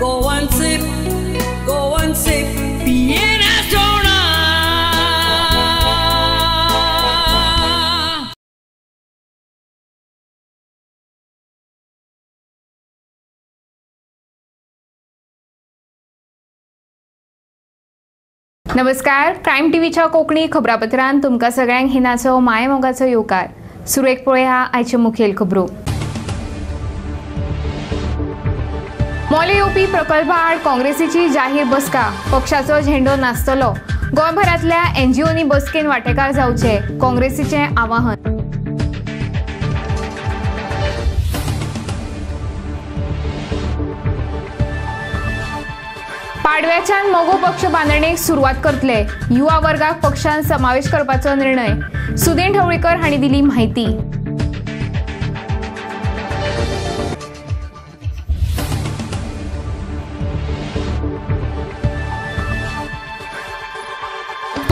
Go and sip, go and sip, Vienna Soda. नमस्कार. Prime टीव्हीच्या कोंकणी खबरापत्रांत तुमकां सगळ्यांक हिनाचो मायमोगाचो येवकार. सुरेख हा आयच्यो मुखेल खबरो. मोले येवपी प्रकल्पा आड काँग्रेसीची जाहीर बसका. पक्षाचो झेंडो नासतलो गोंयभरांतल्या एनजीओनी बसकेन वांटेकार जावचे काँग्रेसीचें आवाहन. पाडव्याच्यान मोगो पक्ष बांदणेक सुरवात करतले. युवा वर्गाक पक्षान समावेश करपाचो निर्णय. सुदीन ढवळीकर हांणी दिली माहिती.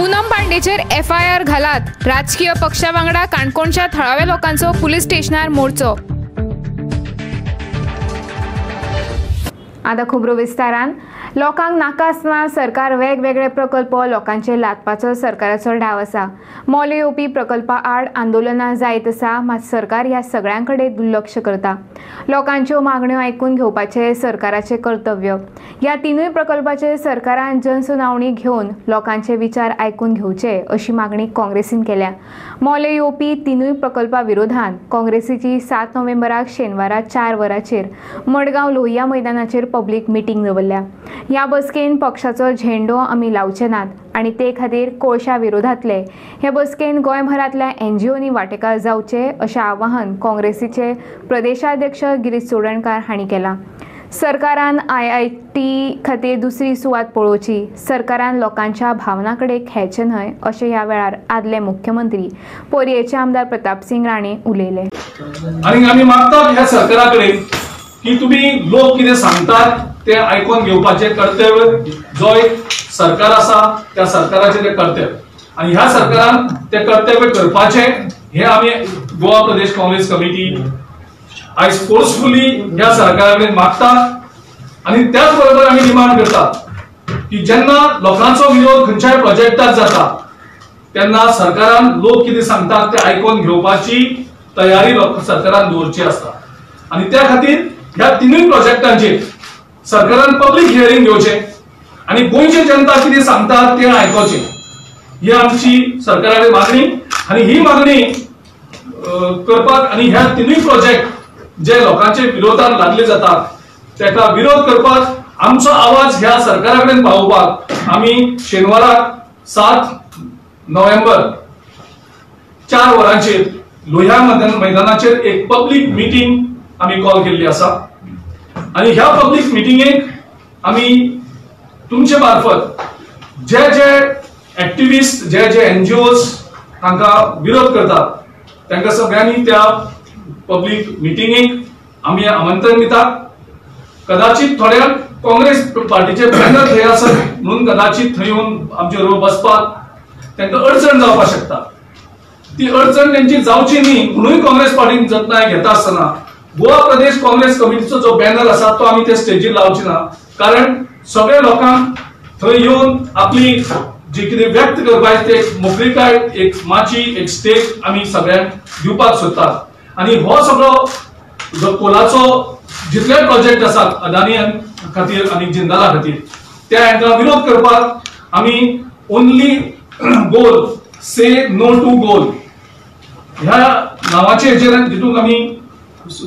पूनम पांडेचेर एफ आय आर घालात. राजकीय पक्षा वांगडा काणकोणच्या थळाव्या लोकांचो पुलीस स्टेशनार मोर्चो. आतां खबरो विस्तारान. लोकांक नाका आसतना सरकार वेगवेगळे प्रकल्प लोकांचेर लादपाचो सरकाराचो डाव आसा. मोले येवपी प्रकल्पा आड आंदोलनां जायत आसा मात सरकार ह्या सगळ्यां कडेन दुर्लक्ष करता. लोकांच्यो मागण्यो आयकून घेवपाचें सरकाराचें कर्तव्य. ह्या तिनूय प्रकल्पाचेर सरकारान जनसुनावणी घेवन लोकांचे विचार आयकून घेवचे अशी मागणी काँग्रेसीन केल्या. मोले येवपी तिनूय प्रकल्पा विरोधान काँग्रेसीची सात नोव्हेंबराक शेनवारा चार वरांचेर मडगांव लोहिया मैदानाचेर पब्लीक मिटींग दवरल्या ह्या बसकेन पक्षाचो झेंडो आमी लावचे नात आनी ते खातीर कोळशा विरोधातले. हे बसकेन गोंयभरांतल्या एनजीओनी वांटेकार जावचे अशें आवाहन काँग्रेसीचे प्रदेशाध्यक्ष गिरीश चोडणकार हांणी केलां. सरकारान आय आय टी खातीर दुसरी सुवात पळोवची. सरकारान लोकांच्या भावना कडेन खेळचे न्हय अशें ह्या वेळार आदले मुख्यमंत्री पोरयेचे आमदार प्रताप सिंग राणे उलयले. आणि आम्ही मागतात ह्या सरकाराकडे की तुम्ही लोक कितें सांगतात ते आयकून घेवपाचे कर्तव्य जो एक सरकार आसा त्या सरकाराचे ते कर्तव्य. आणि ह्या सरकारान ते कर्तव्य करपाचे हे आम्ही गोवा प्रदेश काँग्रेस कमिटी आयज फोर्सफुली ह्या सरकारा कडेन मागतात आणि त्याच बरोबर आम्ही डिमांड करतात की जेन्ना लोकांचो विरोध खंयच्याय प्रोजेक्टात जाता तेन्ना सरकारान लोक कितें सांगतात ते आयकून घेवपाची तयारी सरकारान दवरची आसता आणि त्या खातीर ह्या तिनूय प्रोजेक्टांचेर सरकारान पब्लीक हियरींग घेवचे आणि गोंयची जनता कितें सांगतात ते आयकोवचे ही आमची सरकाराची मागणी आणि ही मागणी करपाक आणि ह्या तिनूय प्रोजेक्ट जे लोकांचे विरोधात लागले जातात तेका विरोध करपाक आमचो आवाज ह्या सरकारा कडेन पावोवपाक आमी शेनवाराक सात नोव्हेंबर चार वरांचेर लोह्या मैदानाचेर एक पब्लीक मिटींग आमी कॉल केल्ली आसा आणि ह्या पब्लीक मिटिंगेक आमी तुमचे मार्फत जे जे ऍक्टिव्हिस्ट जे जे एनजीओज तांकां विरोध करतात तांकां सगळ्यांनी त्या पब्लीक मिटिंगेक आमी आमंत्रण दितात कदाचित थोड्या काँग्रेस पार्टीचे बॅनर थंय आसत म्हणून कदाचित थंय येवन आमचे बरोबर बसपाक तांकां अडचण जावपाक शकता. ती अडचण त्यांची जावची न्ही म्हणून काँग्रेस पार्टीन जतनाय घेता आसतना गोवा प्रदेश काँग्रेस कमिटीचो जो बॅनर आसा तो आमी त्या स्टेजीर लावचे ना. कारण सगळ्या लोकांक थंय येवन आपली जी कितें व्यक्त करपाक ते मोकळीकाय एक माची एक स्टेज आमी सगळ्यांक दिवपाक सोदतात. आनी हो सगळो जो कोलाचो जितले प्रोजेक्ट आसात अदानी खातीर आनी जिंदाला खातीर त्या हांकां विरोध करपाक आमी only goal say no to coal ह्या नांवाचे हेजेर जितून आमी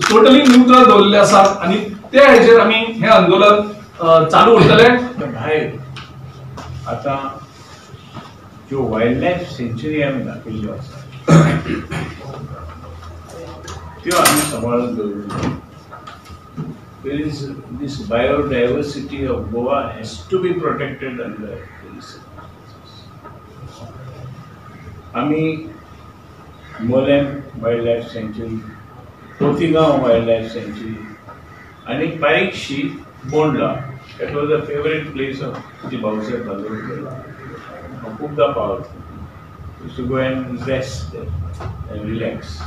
टोटली न्यूट्रल दवरलेले आसात आणि त्या हेचेर आमी हे आंदोलन चालू उरतले भायर आता ज्यो वायल्ड लायफ सेंच्युरी आमी दाखयल्ल्यो आसा त्यो आमी सांबाळून दवरल्यो There is this biodiversity of Goa has to be protected under आमी Mollem wildlife sanctuary Kotigaon Wildlife Sanctuary and in Parikshit, Bondla. It was a favorite place of the Bauza Balurkela. Kupda Powerful. Used to go and rest and relax.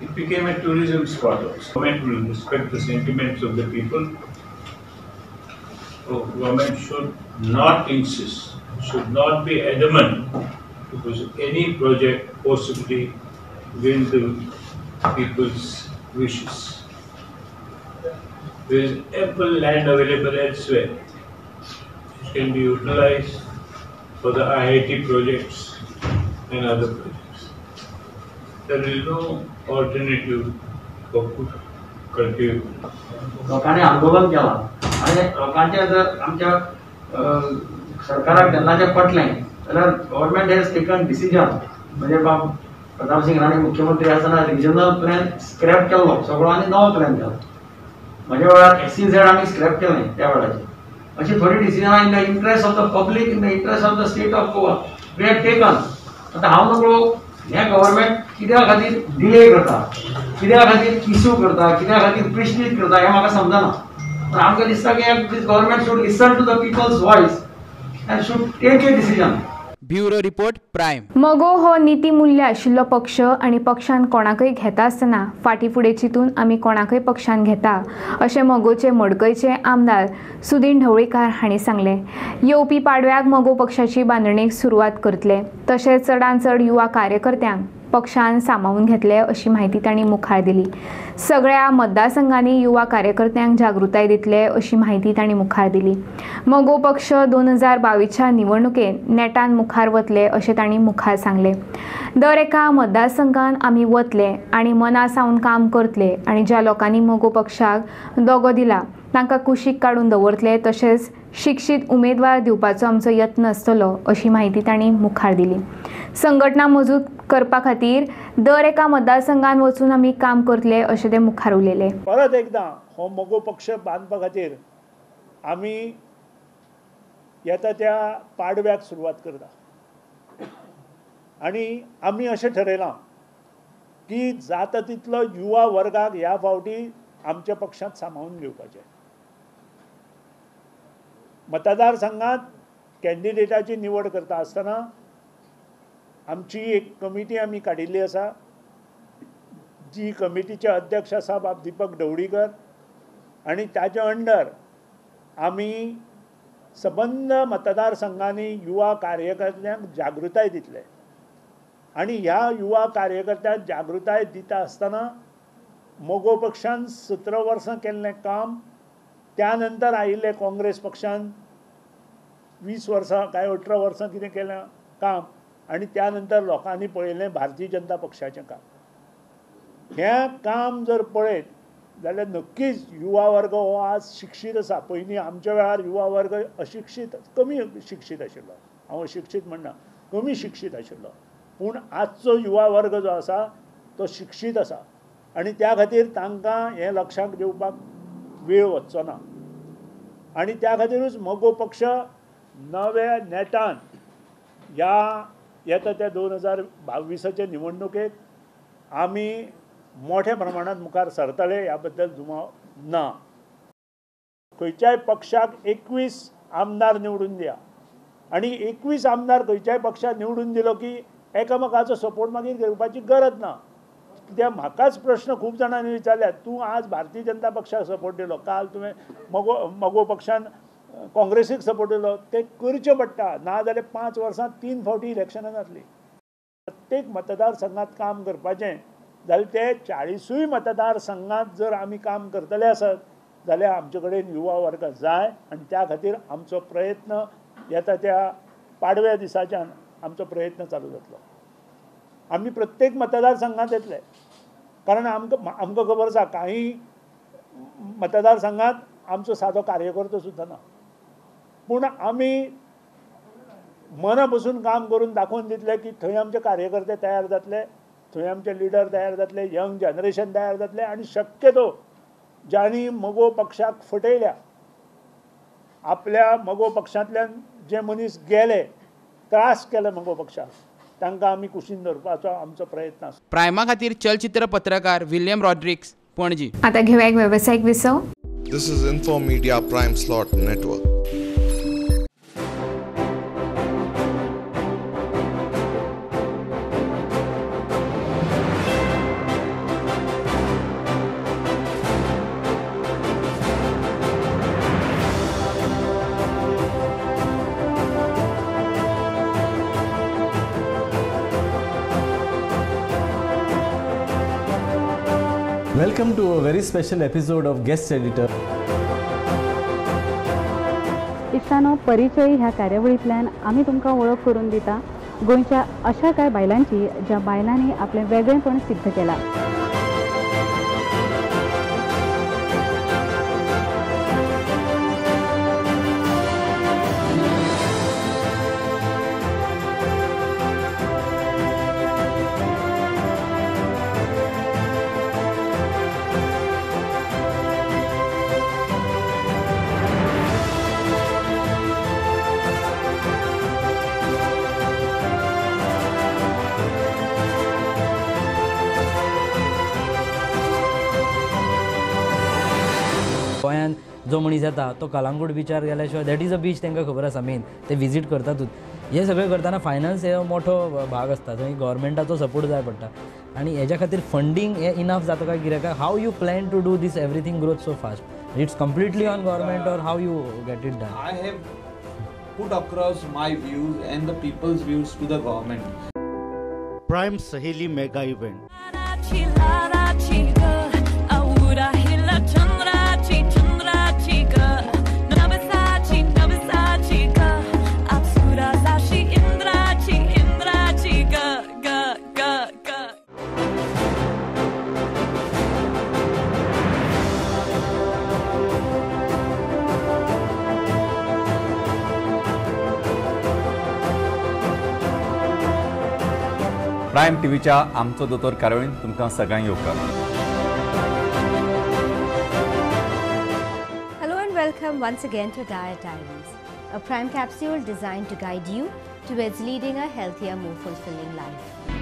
It became a tourism spot also. Government will respect the sentiments of the people. So government should not insist, should not be adamant because any project possibly against the people's wishes. There is ample land available elsewhere which can be utilized for the IIT projects and other projects. There is no alternative for cultivation. लोकांनी आंदोलन केला आणि लोकांच्या जर आमच्या अं, सरकाराक जेन्नाचें पटलें जाल्यार government hedge taken decision म्हणजे बाब प्रतापसिंग राणे मुख्यमंत्री आसतना रिजनल प्लॅन स्क्रॅप केल्लो सगळो आनी नवो प्लॅन केलो. म्हज्या वेळार सी झेड आमी स्क्रॅप केलें त्या वेळाचेर अशी थोडी डिसिजनां in the interest of the public in the interest of the state of Goa we have taken आतां हांव नकळो हें गव्हर्मेंट कित्या खातीर डिले करता? कित्या खातीर इश्यू करता? कित्या खातीर प्रिश्नीत करता? हें म्हाका समजना. पण आमकां दिसता की this government should listen to the peoples voice and should take a decision bureau report prime मगो हो नितीमूल्य आशिल्लो पक्ष आनी पक्षान कोणाकय घेता आसतना फाटी फुडें चिंतून आमी कोणाकय पक्षान घेता अशें मगोचे मडकयचे आमदार सुदीन ढवळीकार हांणी सांगलें. येवपी पाडव्याक मगो पक्षाची बांदणेक सुरवात करतले तशेंच चडांत चड युवा कार्यकर्त्यांक पक्षान सामावून घेतले अशी माहिती तांणी मुखार दिली. सगळ्या मतदारसंघांनी युवा कार्यकर्त्यांक जागृताय दितले अशी माहिती तांणी मुखार दिली. मगो पक्ष दोन हजार बावीसच्या निवडणुकेत नेटान मुखार वतले अशें तांणी मुखार सांगले. दर एका मतदारसंघान आमी वतले आनी मना सावन काम करतले आनी ज्या लोकांनी मगो पक्षाक दोगो दिला तांकां कुशीक काडून दवरतले तशेंच शिक्षीत उमेदवार दिवपाचो आमचो यत्न आसतलो अशी माहिती तांणी मुखार दिली. संघटना मजूत करपा खातीर दर एका मतदारसंघान वचून आमी काम करतले अशें ते मुखार उलयले. परत एकदां हो मोगो पक्ष बांदपा खातीर आमी येता त्या पाडव्याक सुरवात करता. आनी आमी अशें ठरयलां की जाता तितलो युवा वर्गाक ह्या फावटी आमच्या पक्षांत सामावून घेवपाचें. मतदारसंघात कॅन्डिडेटाची निवड करता आसतना आमची एक कमिटी आमी काडिल्ली आसा जी कमिटीचे अध्यक्ष आसा बाब दिपक ढवळीकर आनी ताचे अंडर आमी सबंद मतदारसंघांनी युवा कार्यकर्त्यांक जागृताय दितले. आनी ह्या युवा कार्यकर्त्यांक जागृताय दिता आसतना मोगो पक्षान सतरा वर्सां केल्लें काम त्या नंतर आयिल्ले काँग्रेस पक्षान वीस वर्सां काय अठरा वर्सां कितें केलें काम आनी त्या नंतर लोकांनी पळयलें भारतीय जनता पक्षाचें काम. हें काम जर पळयत जाल्यार नक्कीच युवा वर्ग हो आज शिक्षीत आसा पयलीं आमच्या वेळार युवा वर्ग अशिक्षीत कमी शिक्षीत आशिल्लो. हांव अशिक्षीत म्हणना कमी शिक्षीत आशिल्लो. पूण आजचो युवा वर्ग जो आसा तो शिक्षीत आसा. आनी त्या खातीर तांकां हें लक्षांत घेवपाक वेळ वचचो ना. आनी त्या खातीरूच मगो पक्ष नव्या नेटान ह्या येता त्या दोन हजार बावीसाचे निवडणुकेक आमी मोठ्या प्रमाणांत मुखार सरतले ह्या बद्दल दुमाव ना. खंयच्याय पक्षाक एकवीस आमदार निवडून दिया. आनी एकवीस आमदार खंयच्याय पक्षाक निवडून दिलो की एकामेकाचो सपोर्ट मागीर घेवपाची गरज ना. कित्याक म्हाकाच प्रश्न खूब जाणांनी विचारल्यात तूं आज भारतीय जनता पक्षाक सपोर्ट दिलो काल तुवें मगो मगो पक्षान काँग्रेसीक सपोर्ट दिलो ते करचें पडटा ना जाल्यार पांच वर्सां तीन फावटी इलेक्शनां जातलीं. प्रत्येक मतदारसंघात काम करपाचें जाल्यार ते चाळीसूय मतदारसंघात जर आमी काम करतले आसत जाल्यार आमचे कडेन युवा वर्ग जाय आनी त्या खातीर आमचो प्रयत्न येता त्या पाडव्या दिसाच्यान आमचो प्रयत्न चालू जातलो. आमी प्रत्येक मतदारसंघात येतले. कारण आमकां आमकां खबर आसा काही मतदारसंघात आमचो सादो कार्यकर्तो सुद्दां ना. पूण आमी मना बसून काम करून दाखोवन दितले की थंय आमचे कार्यकर्ते तयार जातले थंय आमचे लिडर तयार जातले यंग जनरेशन तयार जातले आनी शक्यतो ज्यांनी मगो पक्षाक फटयल्या आपल्या मगो पक्षांतल्यान जे मनीस गेले त्रास केले मगो पक्षाक. तांकां आमी कुशीन धरपाचो आमचो प्रयत्न आसा प्रायमा खातीर चलचित्र पत्रकार विल्यम रॉड्रिक्स पणजी. आता घेऊया एक व्यावसायिक विसव. This is Info Media Prime Slot Network. Welcome to a very special episode of Guest Editor. इश्टानो परिचय ह्या कार्यावळींतल्यान आमी तुमकां वळख करून दिता गोंयच्या अशा कांय बायलांची ज्या बायलांनी आपलें वेगळेपण सिद्ध केलां जो मनीस येता तो कलांगूट बिचार गेल्या शिवाय दॅट इज अ बीच तांकां खबर आसा मेन ते विजीट करतातूच हे सगळें करतना फायनान्स हे मोठो भाग आसता थंय गव्हर्मेंटाचो सपोर्ट जाय पडटा. आनी हेज्या खातीर फंडींग हे इनफ जाता काय कित्याक काय how you plan to do this everything growth so fast it's completely on government or how you get it done I have put across my views and the people's views to the government. Prime Saheli Mega Event. Prime टीव्हीच्या आमचो दोतोर कार्यावळीन तुमकां सगळ्यांक येवकार Hello and welcome once again to Diet Diaries, a prime capsule designed to guide you towards leading a healthier, more fulfilling life.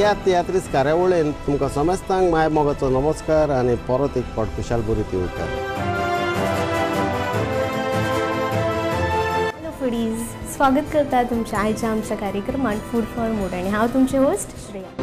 Tiatr तियात्रीस कार्यावळीन तुमकां समेस्तांक माय मोगाचो नमस्कार आनी परत एक फावट खुशाल बरी ती हॅलो फुडीज स्वागत करता तुमच्या आयच्या आमच्या कार्यक्रमात फूड फॉर मूड आणि हांव तुमचे होस्ट श्रेया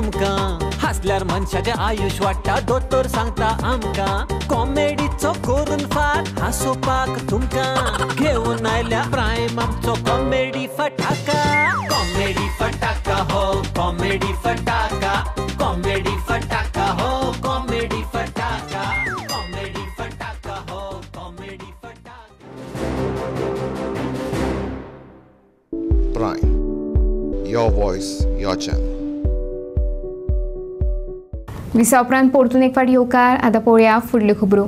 तुमकां हासल्यार मनशाचें आयुश वाडटा दोतोर सांगता आमकां. कॉमेडीचो करून फाट हांसोवपाक तुमकां. घेवन आयल्या प्रायम आमचो कॉमेडी फटाका. कॉमेडी फटाका हो कॉमेडी फटाका. विसा उपरांत परतून एक फावट येवकार आतां पळोवया फुडल्यो खबरो.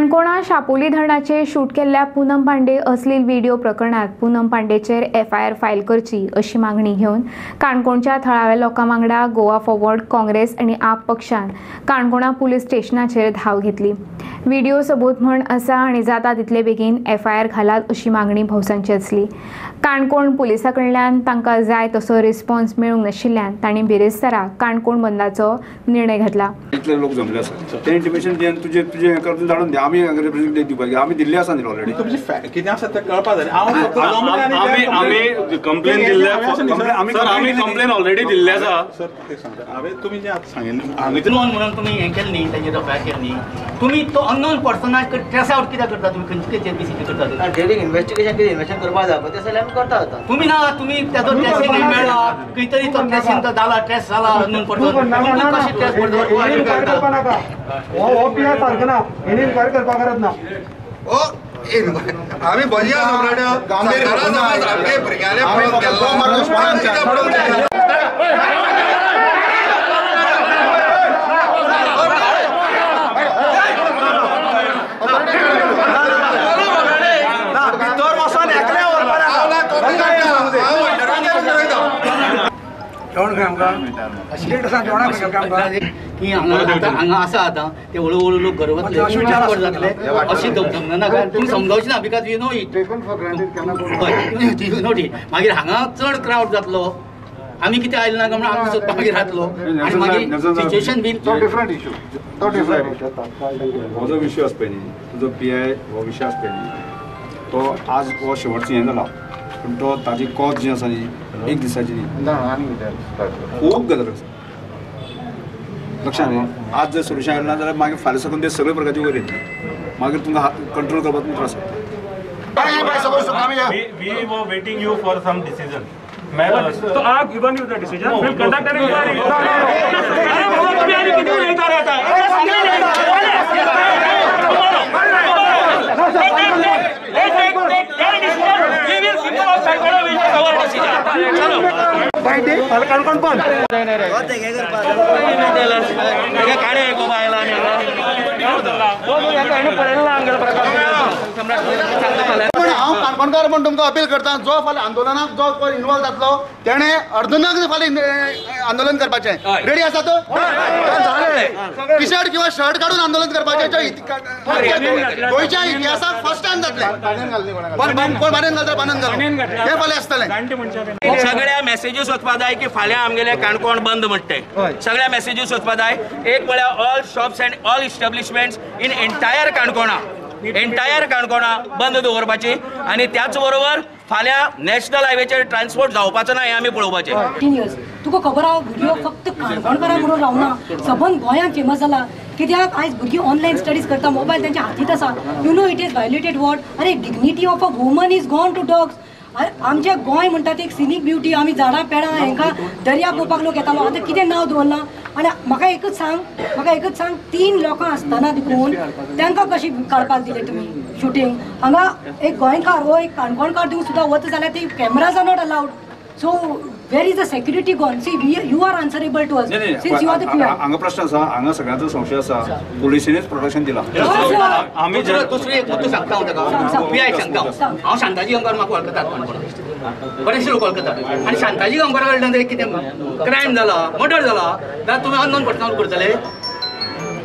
काणकोणा शापोली धरणाचे शूट केल्ल्या पूनम पांडे असलील व्हिडिओ प्रकरणात पूनम पांडेचेर एफ आय आर फायल करची अशी मागणी घेवन काणकोणच्या थळाव्या लोकां वांगडा गोवा फॉरवर्ड काँग्रेस आनी आप पक्षान काणकोणा पुलीस स्टेशनाचेर धाव घेतली. व्हिडिओ सबूत म्हण आसा आनी जाता तितले बेगीन एफ आय आर घालात अशी मागणी भौसांची आसली काणकोण पुलिसा कडल्यान तांकां जाय तसो रिस्पॉन्स मेळूंक नाशिल्ल्यान तांणी बिरेस्तारा काणकोण बंदाचो निर्णय घेतला. ते हें आमी रिप्रेझेंटेटिव्ह दिवपाक आमी दिल्ले आसा न्ही ऑलरेडी कितें आसा तें कळपा जाय आमी आमी कंप्लेन दिल्ल्या सर आमी कंप्लेन ऑलरेडी दिल्ले आसा सर ते सांगता हांवें तुमी जें आतां सांगिल्लें हांवें म्हणून तुमी हें केलें न्ही ताजेर एफआयआर केली न्ही तुमी तो अननोन पर्सनाक ट्रेस आउट कित्याक करता तुमी खंयचे खंयचे करता डेली इन्व्हेस्टिगेशन कितें इन्व्हेस्टिगेशन करपाक जाय पळय ते सगळें आमी करता आता तुमी ना तुमी त्याचो ट्रेसिंग मेळ्ळा खंय तरी तो ट्रेसिंग जाला ट्रेस जाला अननोन पर्सन कशी ट्रेस करता हो पी आर सारखं ना हेणी करपाक गरज ना. आम्ही बजिया सम्राट सरकारान समज आमगे भुरग्याले जेवण खंय आमकां. स्टेट आसा जेवणाक खंय आमकां? की हांगा आतां हांगा आसा आतां ते हळू हळू लोक घर वतले अशे विचार चड जातले अशी धमधमना नाका तुमी समजावची ना because you know it you know it मागीर हांगा चड क्रावड जातलो. आमी कितें आयले ना काय म्हणून आमी सोदपाक मागीर जातलो आनी मागीर सिच्युएशन बीन डिफरंट इशू तो डिफरंट हो जो विशय आसपय न्ही तुजो पी आय हो विशय आसपय न्ही तो आज हो शेवटचो हें जाला पूण तो ताजी कॉज जी आसा न्ही एक दिसाची न्ही खूब गजाल आसा लक्षात न्ही आज जर सोल्युशन आयलें ना जाल्यार मागीर फाल्यां साकून ते सगळे प्रकारचे वयर येतले. मागीर तुमकां कंट्रोल करपाक त्रास जाता. तो आप you the decision. We'll conduct an inquiry. अरे बाबा तुम्ही आणि किती वेळ येता राहता? अरे सांगा ना. काणकोण पण पण हांव काणकोणकार म्हण तुमकां अपील करता जो फाल्यां आंदोलनाक जो कोण इन्वॉल्व जातलो तेणे अर्धनग फाल्यां आंदोलन करपाचें. रेडी आसा तो टी शर्ट किंवा शर्ट काढून आंदोलन करपाचें गोंयच्या इतिहासाक फर्स्ट टायम जातलें. कोण कोण बांदून घालता बांदून घालूं हे फाल्यां आसतलें सगळ्या मेसेजीस वचपा जाय की फाल्यां आमगेले काणकोण बंद म्हणटे सगळ्या मेसेजीस वचपा जाय एक म्हळ्यार all shops and all establishments in entire Canacona entire Canacona बंद दवरपाची आनी त्याच बरोबर फाल्यां नॅशनल हायवेचेर ट्रान्सपोर्ट जावपाचो ना हें आमी पळोवपाचें तुका खबर आहा भुरग्यो फक्त काणकोणकारां म्हणून रावना सबंद गोंयांत फेमस जाला कित्याक? आयज भुरगीं ऑनलायन स्टडीज करता मोबायल तेंच्या हातींत आसा you know it is violated what are dignity of a woman is gone to dogs आमचें गोंय म्हणटा ती एक सिनीक ब्युटी आमी झाडां पेडां हांकां दर्या पळोवपाक लोक येतालो. आतां कितें नांव दवरलां आनी म्हाका एकच सांग म्हाका एकच सांग तीन लोकां आसतना देखून तांकां कशी काडपाक दिले तुमी शुटींग हांगा एक गोंयकार हो एक काणकोणकार दिवं सुद्दां वता जाल्यार ती cameras are not so where is the security gone see you are answerable to us नाही सिन्स यू आर द नाही हांगा प्रश्न आसा हांगा सगळ्यांचो संशय आसा पोलिसीनेच प्रोटेक्शन दिला. आमी दुसरो दुसरी एक मुद्दो सांगता हांव ताका पी आय सांगता हांव शांताजी गांवकार म्हाका वळखतात बरेचशे लोक वळखतात आनी शांताजी गांवकारा कडल्यान कितें क्रायम जाला मर्डर जाला जाल्यार तुमी अननोन पर्सनाक करतले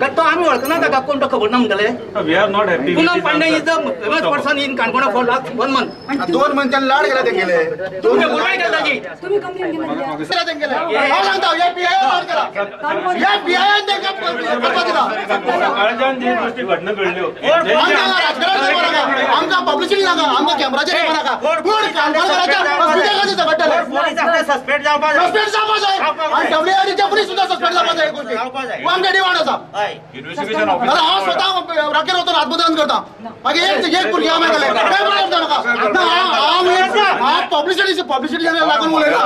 तो आमी वळखना ताका कोण तो खबर ना म्हणटले We are not happy. Poonam Pandey is the famous person in Canacona for last one month दोन मनशांनी लाड केला ते गेले. तुम्ही बुराई केला ताची तुम्ही कंप्लेंट केला हांव सांगता हे. PIA लाड केला हे PIA तांकां करपा दिला सकाळच्यान जी गोष्टी घडणं घडल्यो आमकां राजकारणाचें खबर नाका आमकां पब्लिसिटी नाका आमकां कॅमेराचेर खबर नाका पूण काणकोणकाराच्या हॉस्पिटल कशें झगडटले सस्पेंड जावपा सस्पेंड जावपा जाय आनी डब्ल्यूआयडीच्या पुलीस सुद्दां सस्पेंड जावपा जाय गोष्टी हो आमच्या डिमांड आसा इन्व्हेस्टिगेशन स्वता आत्मदान करता एक एक मेळटलें काय प्रॉब्लेम जावं नाका हांव हांव हांव पब्लिसिटी पब्लिसिटी लागून उलयना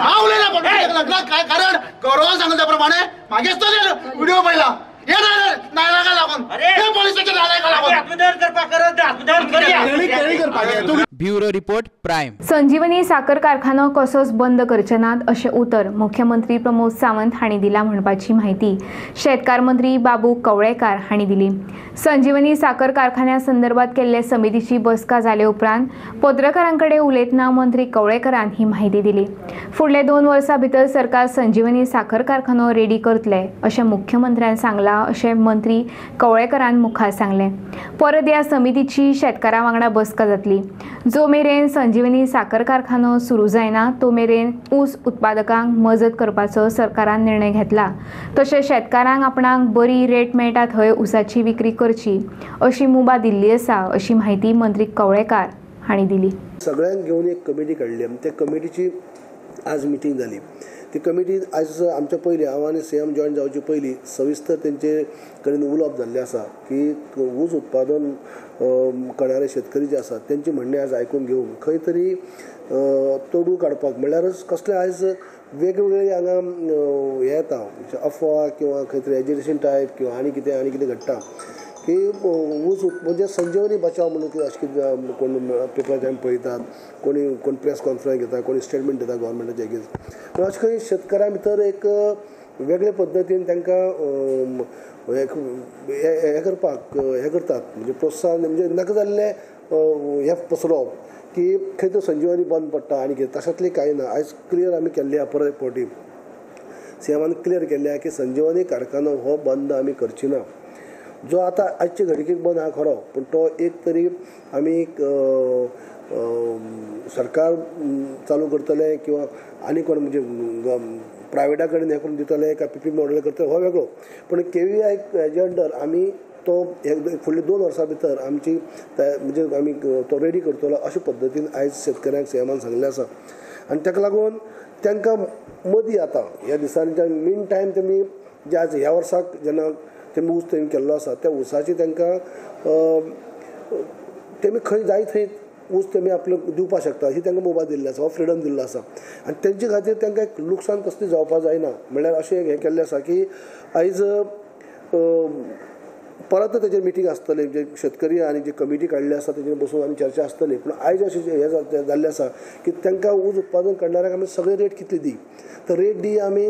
हांव उलयना पब्लिसिटी लागून काय कारण गौरवान सांगले त्या प्रमाणे। मागीर तो व्हिडिओ पळयला हे लागून। हे पोलिसाच्या लागून। करत करया ब्युरो रिपोर्ट प्राईम संजीवनी साखर कारखानो कसोच बंद करचे नात अशें उतर मुख्यमंत्री प्रमोद सावंत हांणी दिला म्हणपाची म्हायती शेतकार मंत्री बाबू कवळेकार हांणी दिली. संजीवनी साखर कारखान्या संदर्भात केल्ले समितीची बसका जाले उपरांत पत्रकारां कडेन उलयतना मंत्री कवळेकरान ही म्हायती दिली. फुडले दोन वर्सां भितर सरकार संजीवनी साखर कारखानो रेडी करतले अशें मुख्यमंत्र्यान सांगलां अशें मंत्री कवळेकरान मुखार सांगलें. परत ह्या समितीची शेतकारां वांगडा बसका जातली. जो मेरेन संजीवनी साखर कारखानो सुरू जायना तो मेरेन ऊस उत्पादकांक मजत करपाचो सरकारान निर्णय घेतला. तशेंच शेतकारांक आपणाक बरी रेट मेळटा थंय ऊसाची विक्री करची अशी मुभा दिल्ली आसा अशी म्हायती मंत्री कवळेकार हांणी दिली. सगळ्यांक घेवन एक कमिटी काडली त्या कमिटीची आज मिटींग जाली ती कमिटी आयज आमच्या पयलीं हांव आनी सी एम जॉयन जावचे पयलीं सविस्तर तेंचे कडेन उलोवप जाल्लें आसा की ऊस उत्पादन करणारे शेतकरी जे आसात तेंचे म्हणणें आज आयकून घेवन खंय तरी तोडू काडपाक म्हणल्यारच कसले आयज वेगवेगळे हांगा हे येता म्हणजे अफवा किंवा खंय तरी एज्युकेशन टायप किंवा आनी कितें आनी कितें घडटा. की ऊस म्हणजे संजीवनी बचाव म्हणून अशें अशी कोण पेपर आमी पळयतात कोणी कोण प्रेस कॉन्फरन्स घेता कोणी स्टेटमेंट दिता गोवोरमेंटाचे एगेन्स्ट अशें खंय शेतकारां भितर एक वेगळे पद्दतीन तांकां हे करपाक हे करतात. म्हणजे प्रोत्साहन म्हणजे नाका जाल्ले हे पसरोवप की खंय तर संजीवनी बंद पडटा आनी कितें तशातलें कांय ना. आयज क्लियर आमी केल्ली आहा परत एक फावटी सीएमान क्लियर केल्या की संजीवनी कारखानो हो बंद आमी करची ना. जो आतां आजचे घडीक बंद हा खरो पूण तो एक तरी आमी सरकार चालू करतले किंवा आनी कोण म्हणजे प्रायवेटा कडेन हें करून दितले काय पी पी मॉडेल करतले हो वेगळो. पूण केवी आय हेजे अंडर आमी तो एक फुडले दोन वर्सां भितर आमची म्हणजे आमी तो रेडी करतलो अशे पद्दतीन आयज शेतकऱ्यांक सीएमान सांगलें आसा आनी ताका लागून तांकां मदीं आतां ह्या दिसांनी मेन टायम तेमी जे आज ह्या वर्साक जेन्ना तेमी ऊस तेमी केल्लो आसा त्या ऊसाची तांकां तेमी खंय जाय थंय ऊस तेमी आपलो दिवपाक शकता. ही तांकां मोबायल दिल्ली आसा हो फ्रिडम दिल्लो आसा आनी तेंचे खातीर तांकां एक लुकसाण कसली जावपाक जायना. म्हणल्यार अशें हें केल्लें आसा की आयज परत तेजेर मिटींग आसतली. जे शेतकरी आनी जे कमिटी काडले आसा तेजेर बसून आमी चर्चा आसतली. पूण आयज अशें हें जाल्लें आसा की तांकां ऊस उत्पादन करणाऱ्यांक आमी सगळे रेट कितली दी? तर रेट दी आमी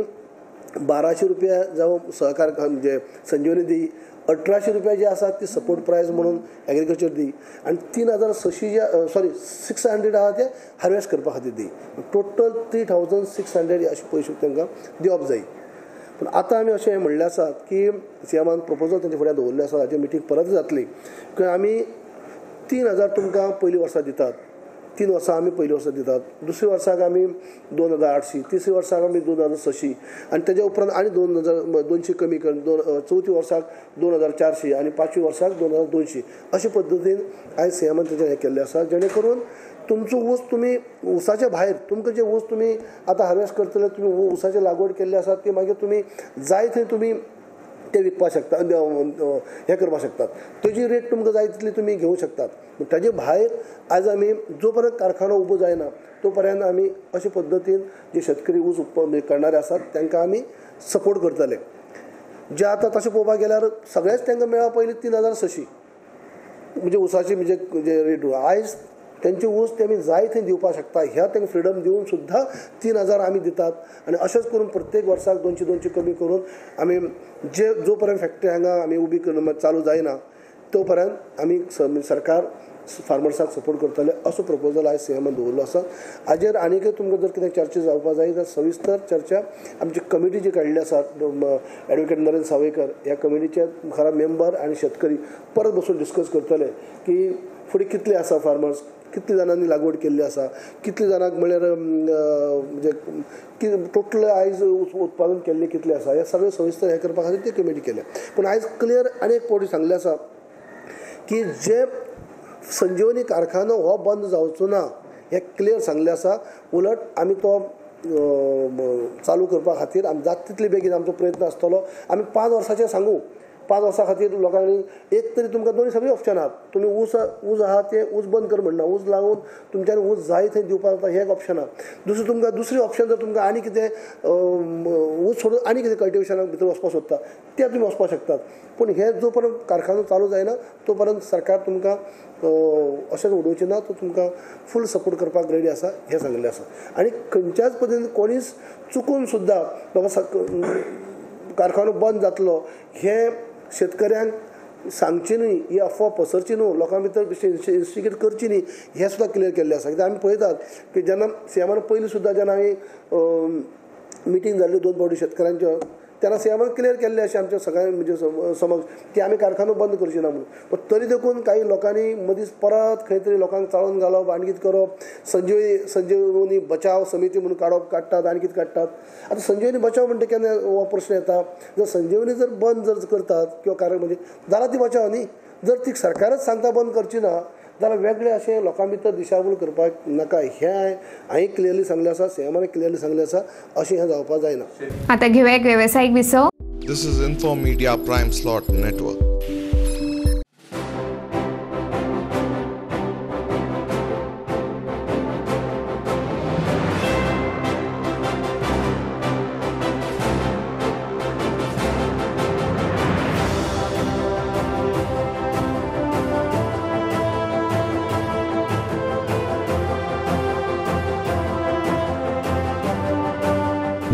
बाराशे रुपया जावं सहकार म्हणजे संजीवनी दी अठराशे रुपया जी आसा ती सपोर्ट प्रायज म्हणून एग्रीकल्चर दी. आनी तीन हजार सशी जे सॉरी सिक्स हंड्रेड आहा ते हार्वेस्ट करपा खातीर दी. Total three thousand six hundred अशे पयशे तांकां दिवप जाय पूण आतां आमी अशें म्हणलें आसात की सीएमान प्रपोजल तेंच्या फुड्यान दवरलें आसा हाची मिटींग परत जातली की आमी तीन हजार तुमकां पयलीं वर्सा दितात. तीन वर्सां आमी पयलीं वर्सा दितात दुसऱ्या वर्साक आमी दोन हजार आठशीं तिसऱ्या वर्साक आमी दोन हजार सशी. आनी तेज्या उपरांत आनी दोन हजार दोनशी कमी करून दोन चवथी वर्साक दोन हजार चारशी आनी पांचवी वर्साक दोन हजार दोनशी. अशे पद्दतीन आयज सीएमान तेजें हें केल्लें आसा जेणे करून तुमचो ऊस तुमी ऊसाच्या भायर तुमकां जे ऊस तुमी आतां हार्वेस्ट करतले तुमी ऊसाची लागवड केल्ली आसा ती मागीर तुमी जाय थंय तुमी ते विकपाक शकता हें करपाक शकतात. तेजी रेट तुमकां जाय तितली तुमी घेवंक शकतात. ताजे भायर आयज आमी जो पर्यंत कारखानो उबो जायना तो पर्यंत आमी अशे पद्दतीन जे शेतकरी ऊस उत्पन्न करणारे आसात तांकां आमी सपोर्ट करतले. जे आतां तशें पळोवपाक गेल्यार सगळेंच तांकां मेळ्ळा पयलीं तीन हजार सशी. म्हणजे उसाची म्हणजे जे रेट आयज त्यांची ऊस तेमी जाय थंय दिवपाक शकता. ह्या तांकां फ्रिडम दिवन सुद्दां तीन हजार आमी दितात. आनी अशेंच करून प्रत्येक वर्साक दोनशे दोनशे कमी करून आमी जे जो पर्यंत फॅक्टरी हांगा आमी उबी करून चालू जायना तो पर्यंत आमी सरकार फार्मर्साक सपोर्ट करतले. असो प्रपोजल आयज सीएमान दवरलो आसा हाजेर आनीकय तुमकां जर कितें चर्चा जावपाक जाय जाल्यार सविस्तर चर्चा आमची कमिटी जी काडली आसा एडवोकेट नरेंद्र सावयकर ह्या कमिटीचे खरा मेंबर आनी शेतकरी परत बसून डिस्कस करतले की फुडें कितले आसा फार्मर्स कितले जाणांनी लागवड केल्ली आसा कितले जाणांक म्हळ्यार म्हणजे टोटल आयज उत्पादन केल्लें कितलें आसा हें सगळें सविस्तर हें करपा खातीर ती कमिटी केल्या. पूण आयज क्लियर आनी एक पावटी सांगलें आसा की जे संजीवनी कारखानो हो बंद जावचो ना. हें क्लियर सांगलें आसा उलट आमी तो चालू करपा खातीर आमी जाता तितले बेगीन आमचो प्रयत्न आसतलो. आमी पांच वर्साचें सांगू. पांच वर्सां खातीर लोकांनी एक तरी तुमकां दोन सगळीं ऑप्शन आहात तुमी ऊस ऊस आहा ते ऊस बंद कर म्हणना ऊस लावून तुमच्यान ऊस जाय थंय दिवपाक जाता हें एक ऑप्शन आहा दुसरें तुमकां दुसरें ऑप्शन जर तुमकां आनी कितें ऊस सोडून आनी कितें कल्टिवेशनाक भितर वचपाक सोदता तें तुमी वचपाक शकतात. पूण हे जो पर्यंत कारखानो चालू जायना तो पर्यंत सरकार तुमकां अशेंच उडोवचें ना तो तुमकां फूल सपोर्ट करपाक रेडी आसा हें सांगिल्लें आसा. आनी खंयच्याच पद्दतीन कोणीच चुकून सुद्दां बाबा कारखानो बंद जातलो हें शेतकऱ्यांक सांगची न्ही ही अफवा पसरची न्हू लोकां भितर इन्स्टिगेट करची न्ही हें सुद्दां क्लियर केल्लें आसा. कित्याक आमी पळयतात की जेन्ना सीएमान पयलीं सुद्दां जेन्ना हांवें मिटींग जाल्ल्यो दोन फावटी शेतकऱ्यांच्यो तेन्ना सीएमान क्लियर केल्ले अशें आमच्या सगळ्या म्हणजे समज की आमी कारखानो बंद करची ना म्हणून. पण तरी देखून काही लोकांनी मदींच परत खंय तरी लोकांक चाळून घालप आनी कितें करप संजीवनी संजीवनी बचाव समिती म्हणून काडप काडटात आनी कितें काडटात आतां संजीवनी बचाव म्हणटा केन्ना हो प्रश्न येता. जर संजीवनी जर बंद जर करतात किंवा कारण म्हणजे जाल्यार ती बचाव न्ही जर ती सरकारच सांगता बंद करची ना जाल्यार वेगळें अशें लोकां भितर दिशाभूल करपाक नाका. हें हांवें क्लियरली सांगलें आसा सीएमान क्लियरली सांगलें आसा अशें हें जावपाक जायना. आता घेऊया एक व्यावसायिक विसव. This is Info Media Prime Slot Network.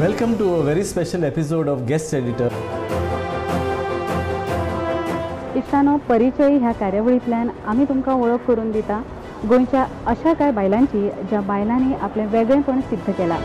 Welcome to a very special episode of Guest Editor. इश्टानो परिचय ह्या कार्यावळींतल्यान आमी तुमकां वळख करून दिता गोंयच्या अशा कांय बायलांची ज्या बायलांनी आपलें वेगळेपण सिद्ध केलां